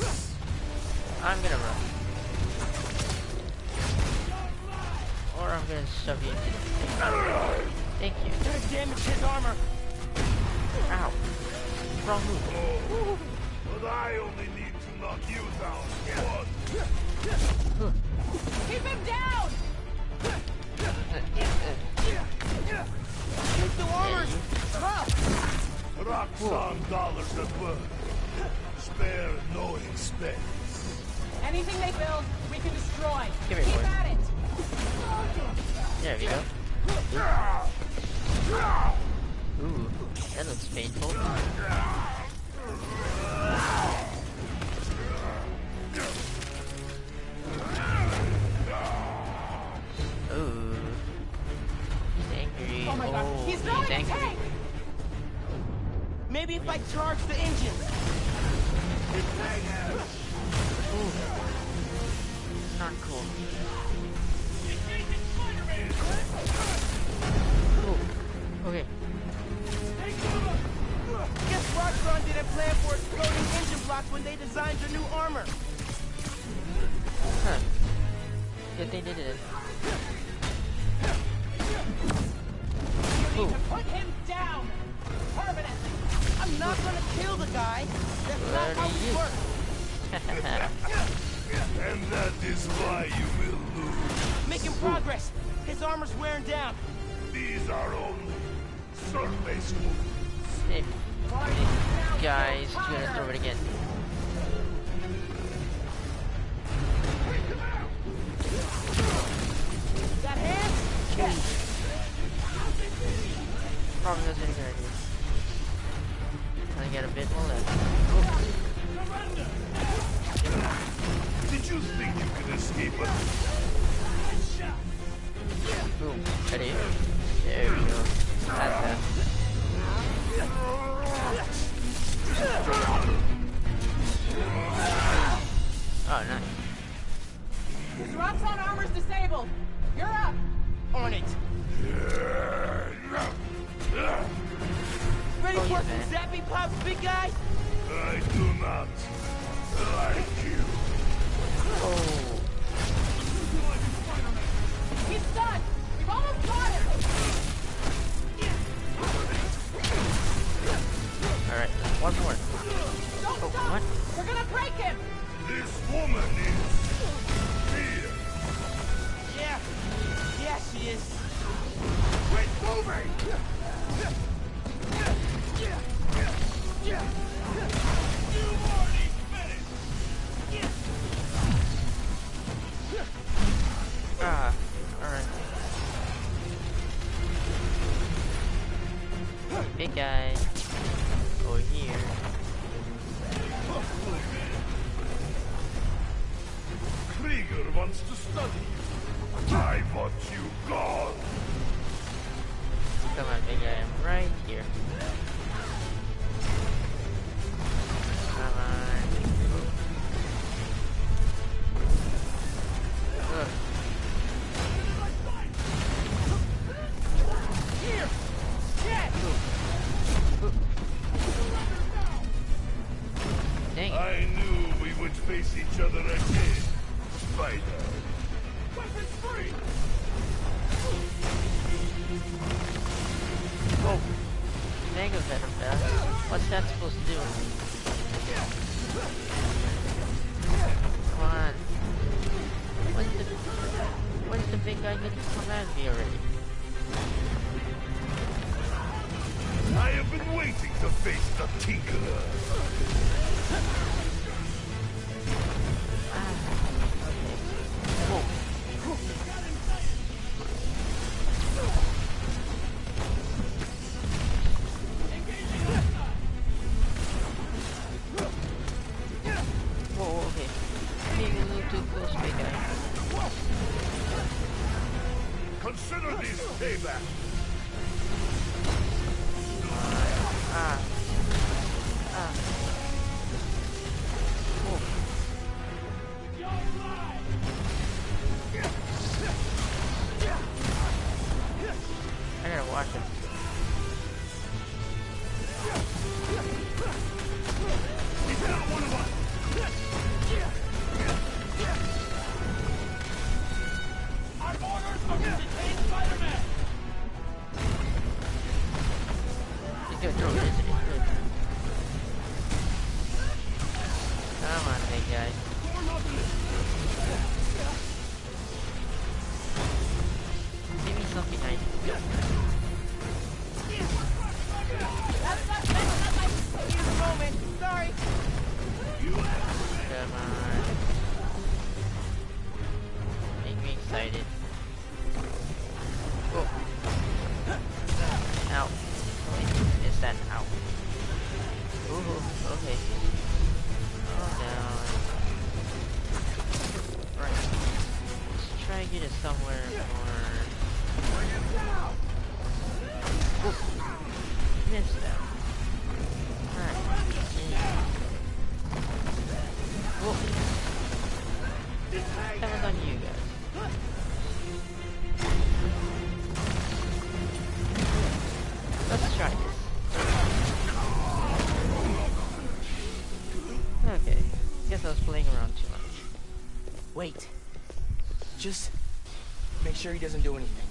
sure he doesn't do anything.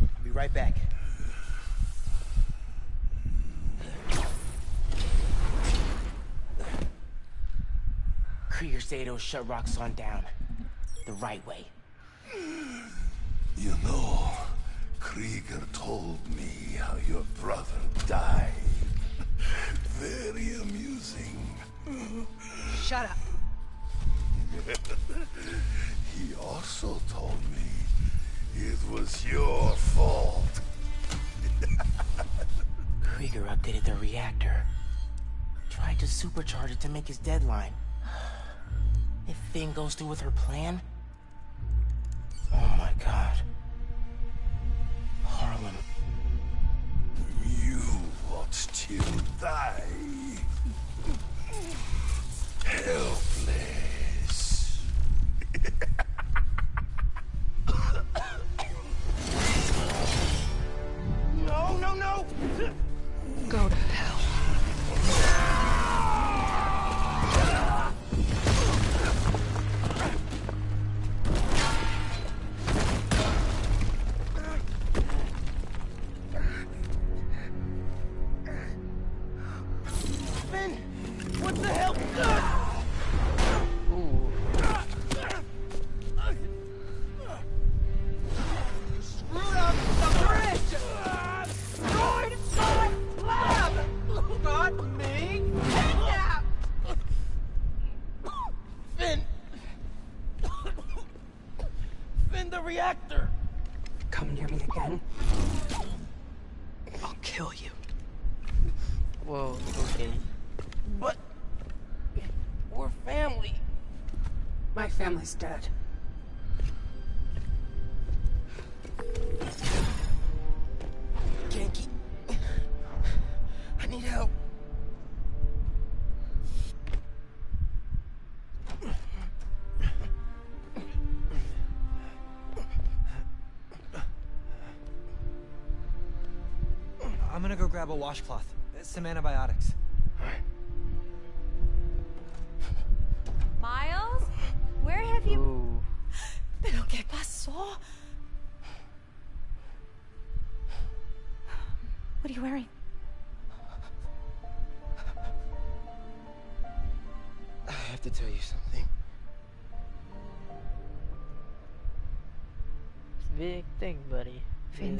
I'll be right back. Krieger Zato shut on down. The right way. supercharger to make his deadline. If Phin goes through with her plan... Oh my god. Harlan. You want to die. Help. Family's dead. Ganke. I need help. I'm gonna go grab a washcloth. Uh, some antibiotics.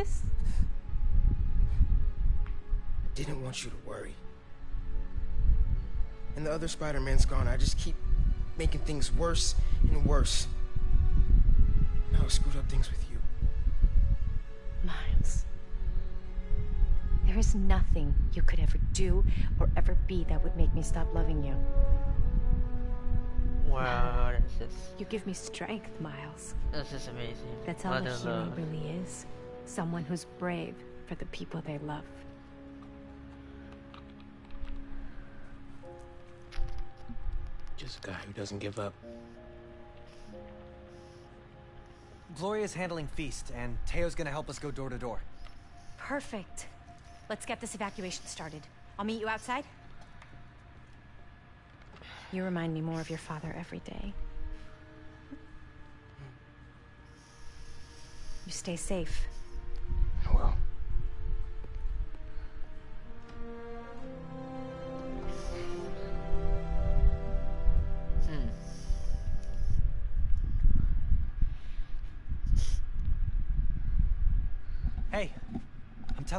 But. I didn't want you to worry. And the other Spider-Man's gone. I just keep making things worse and worse. Now I screwed up things with you. Miles. There is nothing you could ever do or ever be that would make me stop loving you. Wow, that's just You give me strength, Miles. This is amazing. That's all Mother a hero love. really is. Someone who's brave for the people they love. Just a guy who doesn't give up. Gloria's handling Feast, and Teo's gonna help us go door to door. Perfect. Let's get this evacuation started. I'll meet you outside. You remind me more of your father every day. You stay safe.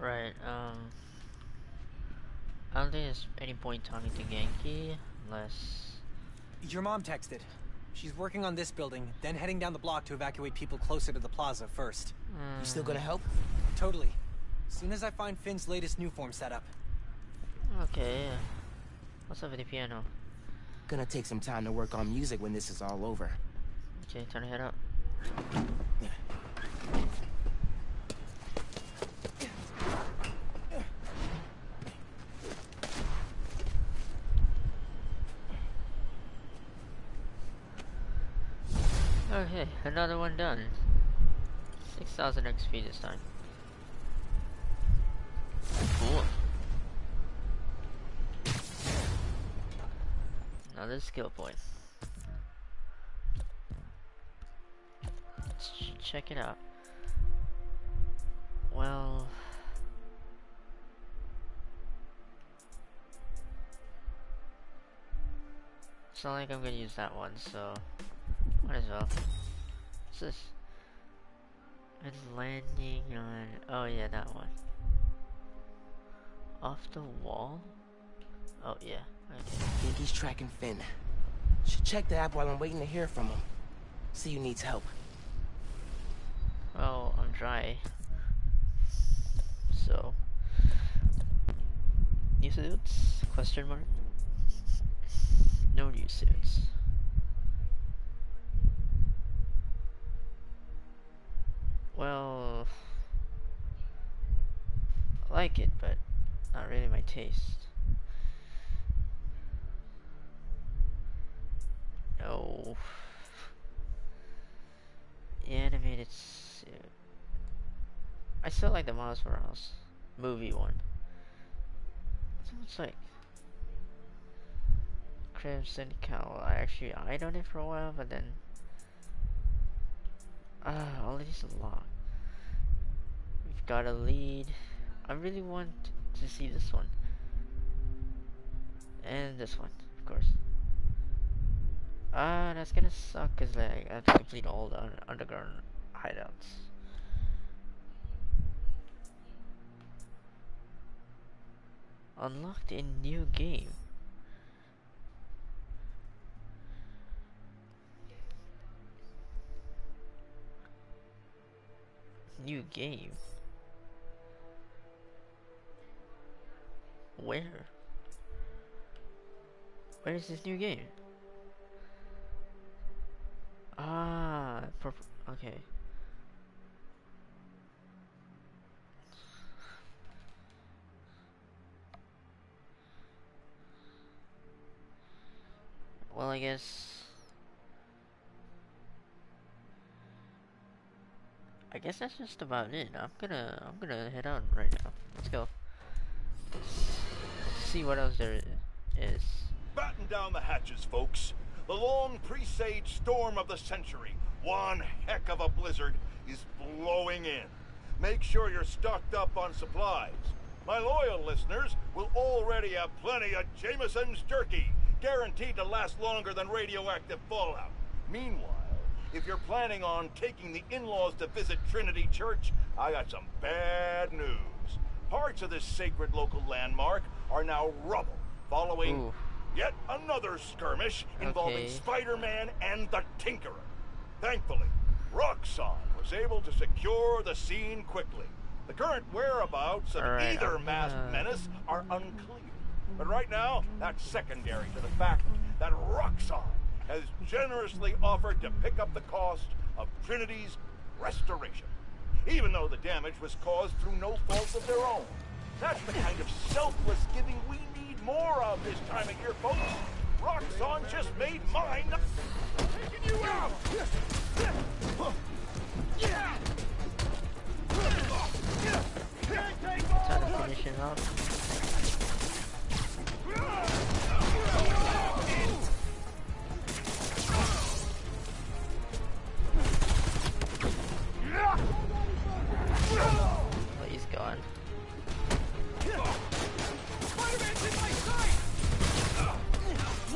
Right, um... I don't think there's any point talking to Ganke, unless... Your mom texted. She's working on this building, then heading down the block to evacuate people closer to the plaza first. You still gonna help? Totally. As soon as I find Phin's latest Nuform setup. Okay. What's up with the piano? Gonna take some time to work on music when this is all over. Okay, turn to head up. Okay, another one done. 6,000 XP this time. Cool. Another skill point. Let's ch- check it out. Well... It's not like I'm gonna use that one, so might as well. What's this? It's landing on. Oh yeah, that one. Off the wall? Oh yeah. Okay. Think he's tracking Phin. Should check the app while I'm waiting to hear from him. See who needs help. Well, I'm dry. So. New suits? Question mark? No new suits. Well. I like it, but not really my taste. No. Animated. I still like the Miles Morales movie one. It's like Crimson Cowl. I actually eyed on it for a while, but then ah, all these are locked. We've got a lead. I really want to see this one. And this one, of course. Ah, uh, that's gonna suck because like, I have to complete all the un underground hideouts. Unlocked in new game. New game. Where? Where is this new game? Ah, okay. Well, I guess... I guess that's just about it. I'm gonna, I'm gonna head out right now. Let's go. see what else there is. Batten down the hatches, folks. The long presaged storm of the century, one heck of a blizzard, is blowing in. Make sure you're stocked up on supplies. My loyal listeners will already have plenty of Jameson's jerky, guaranteed to last longer than radioactive fallout. Meanwhile, if you're planning on taking the in-laws to visit Trinity Church, I got some bad news. Parts of this sacred local landmark are now rubble following Ooh. Yet another skirmish involving okay. Spider-Man and the Tinkerer. Thankfully, Roxxon was able to secure the scene quickly. The current whereabouts of right, either I'm masked gonna... menace are unclear. But right now, that's secondary to the fact that Roxxon has generously offered to pick up the cost of Trinity's restoration, even though the damage was caused through no fault of their own. That's the kind of selfless giving we need more of this time of year, folks. Roxxon just made mine. Taking you out! Time to finish him.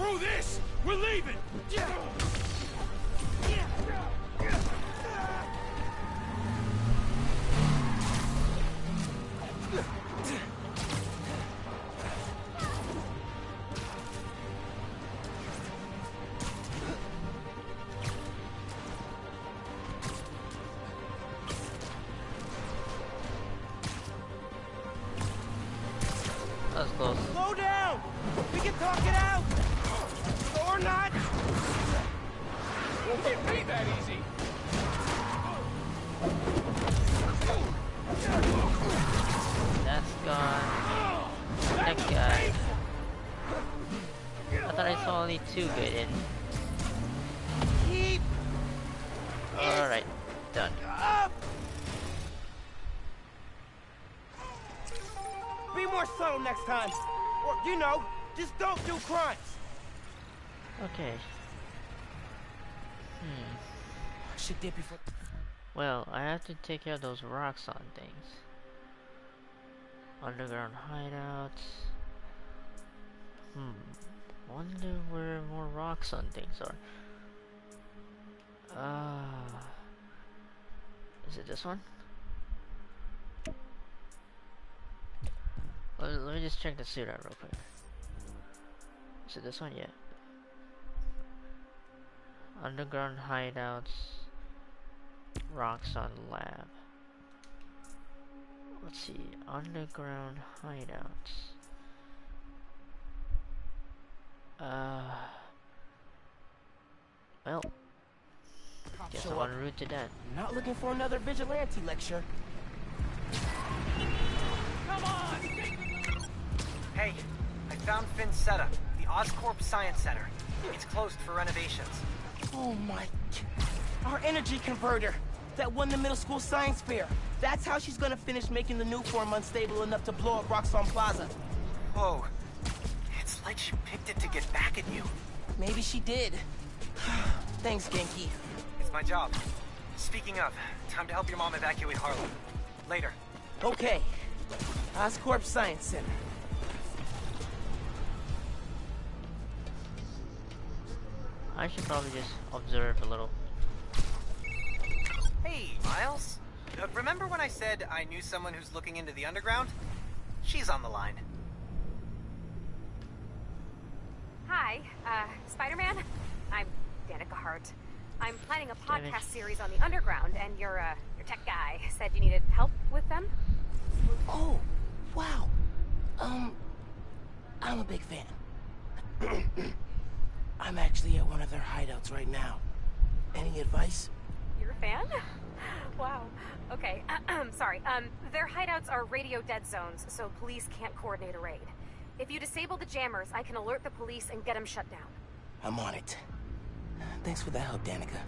Through this, we're leaving! too next time. Or, you know, just don't do crimes. Okay. Hmm. Should dip before. Well, I have to take care of those Roxxon things. Underground hideouts. Hmm. Wonder where more Roxxon things are. Ah. Uh, is it this one? Let, let me just check the suit out real quick. Is it this one? Yeah. Underground hideouts. Roxxon lab. Let's see. Underground hideouts. Uh. Well. Guess I'm en route to that. Not looking for another vigilante lecture. Come on! Hey, I found Phin's setup, the Oscorp Science Center. It's closed for renovations. Oh my... Our energy converter that won the middle school science fair. That's how she's gonna finish making the Nuform unstable enough to blow up Roxxon Plaza. Whoa. It's like she picked it to get back at you. Maybe she did. Thanks, Ganke. It's my job. Speaking of, time to help your mom evacuate Harlem. Later. Okay. Oscorp Science Center. I should probably just observe a little. Hey, Miles. Uh, remember when I said I knew someone who's looking into the underground? She's on the line. Hi, uh, Spider-Man. I'm Danica Hart. I'm planning a Damn it. podcast series on the underground, and your, uh, your tech guy said you needed help with them? Oh, wow. Um, I'm a big fan. I'm actually at one of their hideouts right now. Any advice? You're a fan? wow. Okay, um, sorry. Um, their hideouts are radio dead zones, so police can't coordinate a raid. If you disable the jammers, I can alert the police and get them shut down. I'm on it. Thanks for the help, Danica.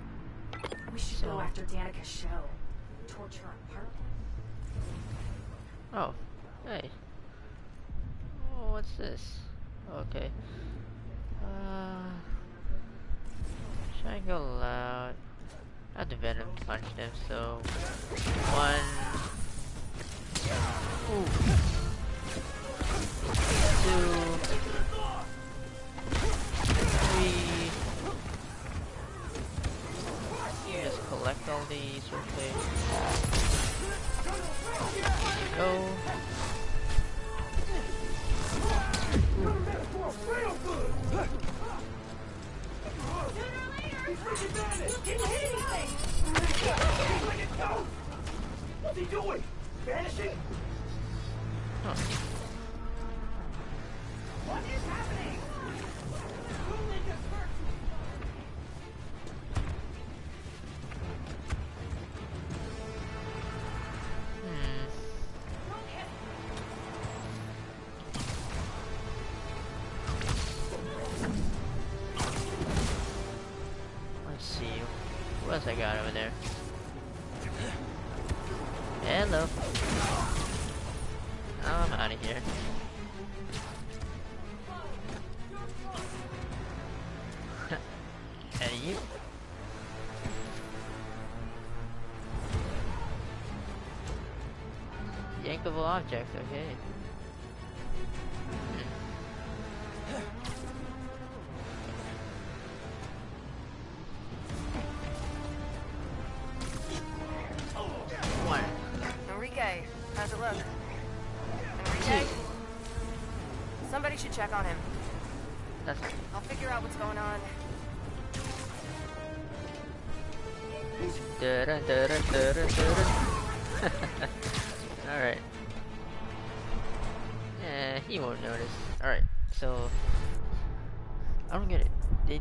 We should go after Danica's show. Torture her apartment. Oh, hey. Oh, what's this? Okay. Uh, should I go loud? I have to venom punch them, so one. Ooh. Two. Three. Just collect all these quick. Go. What's he doing? Vanishing? What is happening? Objects,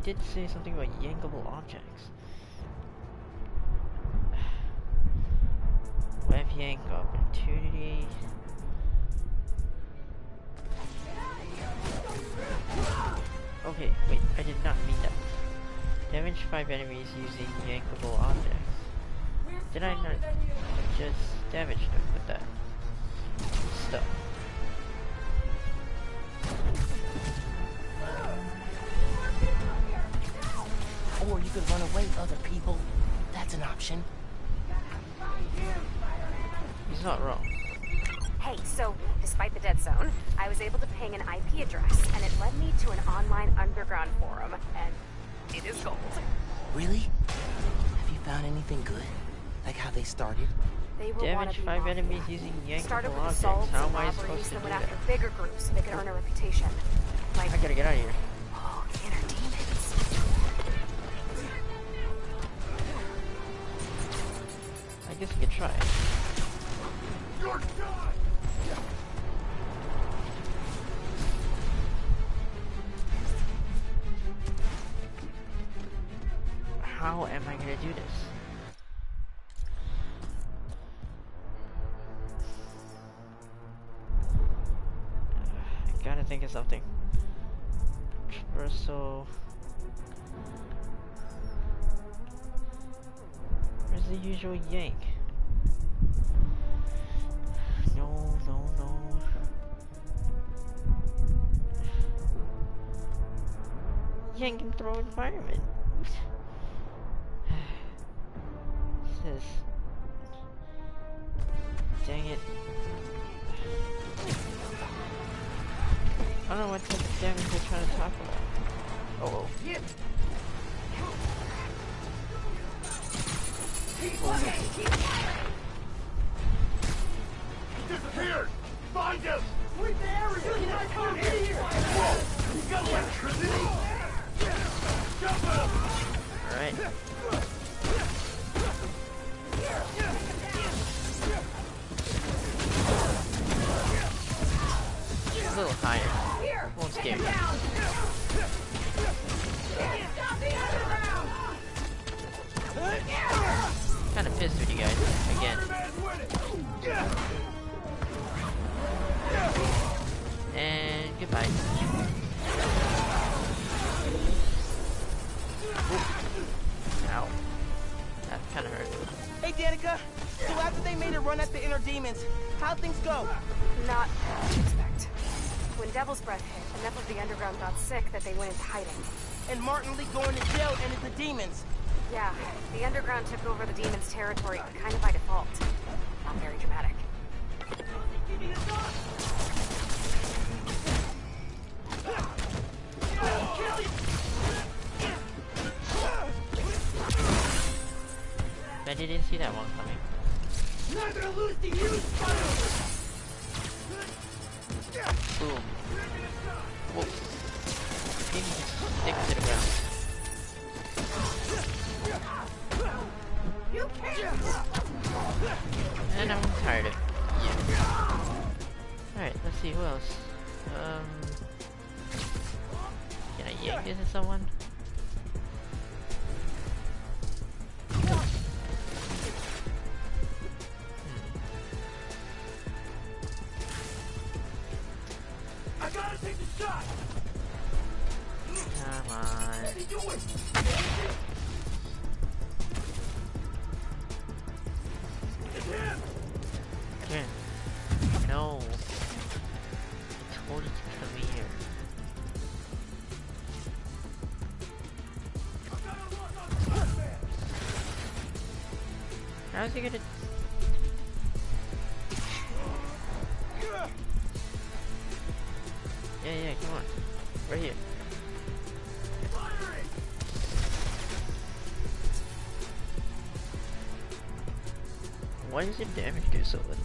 did say something about yankable objects. Web yank opportunity. Okay, wait, I did not mean that. Damage 5 enemies using yankable objects. Did I not just damage them with that stuff? Could run away, other people. That's an option. He's not wrong. Hey, so, despite the dead zone, I was able to ping an IP address, and it led me to an online underground forum, and it is gold. Really? Have you found anything good? Like how they started? They were Damage wannabe 5 enemies using Started yankable with assaults How am I supposed to do that? after bigger groups so they could earn a reputation. Like, I gotta get out of here. Environment. Devil's Breath hit, enough of the underground got sick that they went into hiding. And Martin Li going to jail ended the demons. Yeah, the underground took over the demons' territory, kind of by default. Not very dramatic. I didn't see that one coming. Not gonna lose to you, Boom. Stick to the ground. And I'm tired of you. Alright, let's see who else. Um Can I yank this at someone? Does your damage do so little?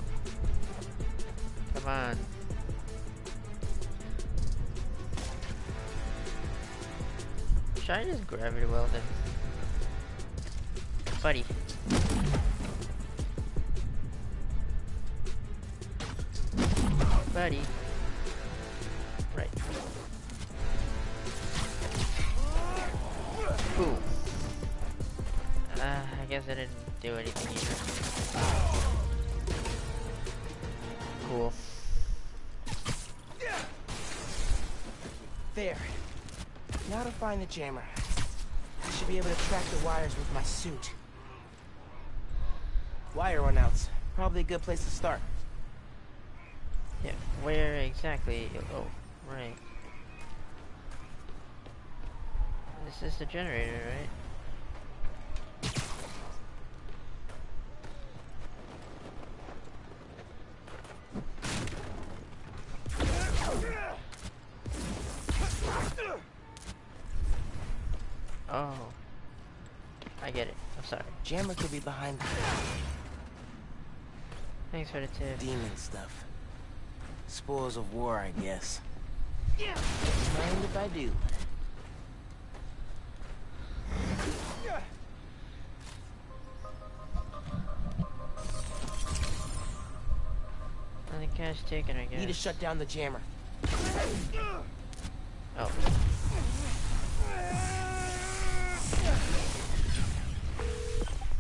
Come on. Should I just well then? Buddy. Buddy. Jammer. I should be able to track the wires with my suit. Wire runouts. Probably a good place to start. Yeah, where exactly? Oh, right. This is the generator, right? Oh. I get it. I'm sorry. Jammer could be behind the Thanks for the tip. demon stuff. Spoils of war, I guess. Yeah. Mind if I do? Nothing cash taken, I guess. Need to shut down the jammer. Oh.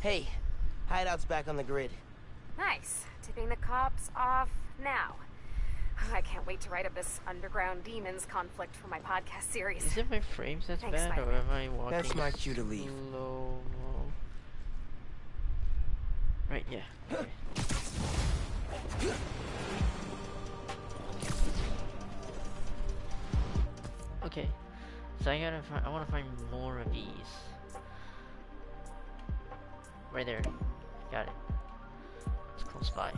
Hey, hideout's back on the grid. Nice. Tipping the cops off now. Oh, I can't wait to write up this underground demons conflict for my podcast series. Is it my frames that's Thanks, bad, or Spider-Man. am I walking That's my cue to leave. slow-mo? Right, yeah. Okay. Okay, so I gotta find, I wanna find more of these. Right there. Got it. It's close by.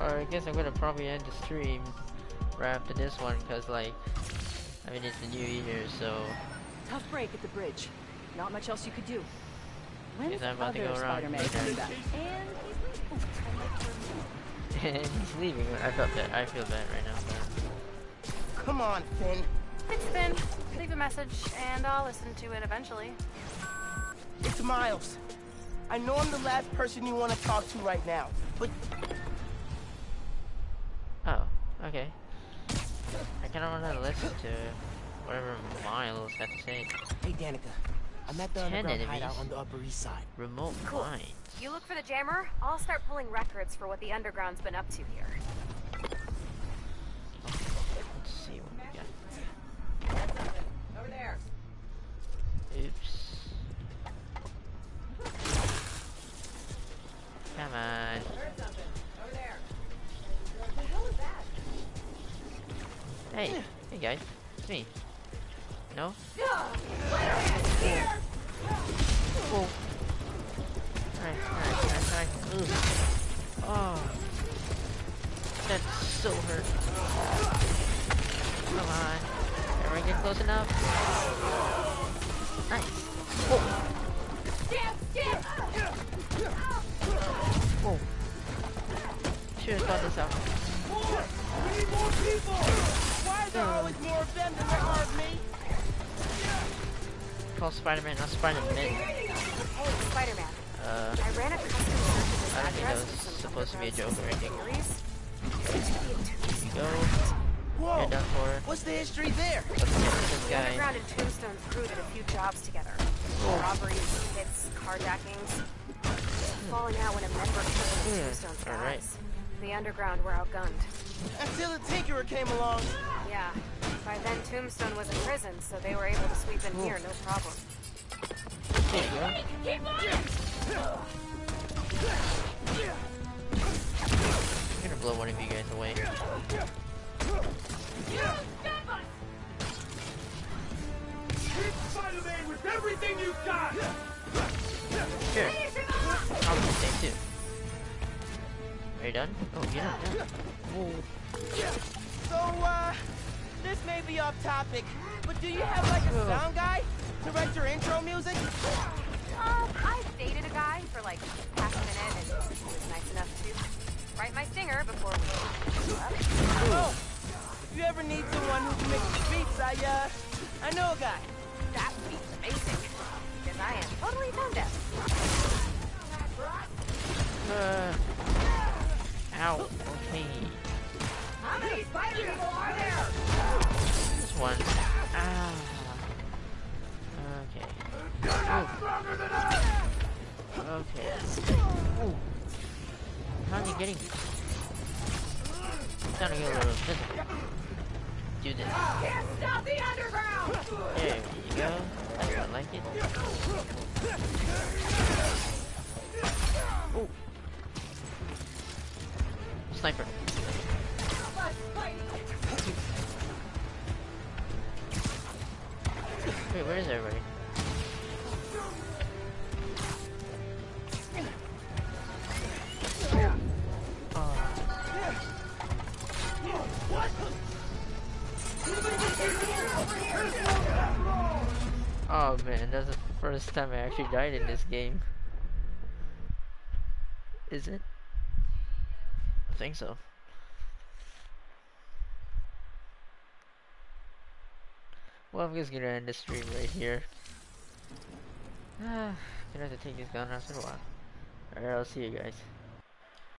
I guess I'm gonna probably end the stream right after this one, cause like, I mean it's the new year, so Tough break at the bridge. Not much else you could do. When's Guess about to go around Spider-Man later. coming back? And he's leaving. and he's leaving. I felt that. I feel bad right now. Come on, Phin. It's Phin. Leave a message, and I'll listen to it eventually. It's Miles. I know I'm the last person you want to talk to right now, but Oh, okay. I kind of want to listen to whatever Miles had to say. Hey, Danica. I'm at the Ten underground enemies. hideout on the Upper East Side. Remote Cool. mine. You look for the jammer, I'll start pulling records for what the underground's been up to here. Let's see what we got. Over there. Oops. Come on. Over there. The hell is that? Hey, hey guys, it's me. No? Whoa. Alright, alright, alright, alright. Oh. That so hurt. Come on. Everyone get close enough? Nice. Whoa. Whoa. Should've thought this out. We need more people! Why is there always more of them than there are of me? Call Spider-Man, not Spider-Man. Hey, Spider-Man. Uh, I ran a custom search of this I don't think that was supposed to be a joke or anything. theories. Seems to be a Go. Whoa! You're done for. What's the history there? Let's get this The guy. Underground and Tombstone's crew did a few jobs together. Robberies, hits, carjackings. Falling out when a member killed of Hmm, Tombstone's alright. guys. The Underground were outgunned. Until the Tinkerer came along. Yeah. By then, Tombstone was in prison, so they were able to sweep in here, no problem. There you go. I'm gonna blow one of you guys away. Spider-Man with everything you've got! Sure. I'll do the same too. Are you done? Oh, yeah. yeah. Whoa. So, uh, this may be off topic, but do you have like a sound guy to write your intro music? Uh, I dated a guy for like half a minute, and he was nice enough to write my stinger before we up. Oh, if you ever need someone who can make beats, I, uh, I know a guy. That would be amazing, because I am totally tone deaf. Uh. Ow. Okay. How many spider people are there? This one. Ah. Okay. Oh. Okay. Ooh. How are you getting me? It's gonna get a little physical. Do this. Can't stop the underground! There you go. I like it. Ooh. Sniper. Wait, where is everybody? Oh. oh man, that's the first time I actually died in this game. Is it? I think so. Well, I'm just gonna end the stream right here. Gonna have to take this gun after a while. Alright, I'll see you guys.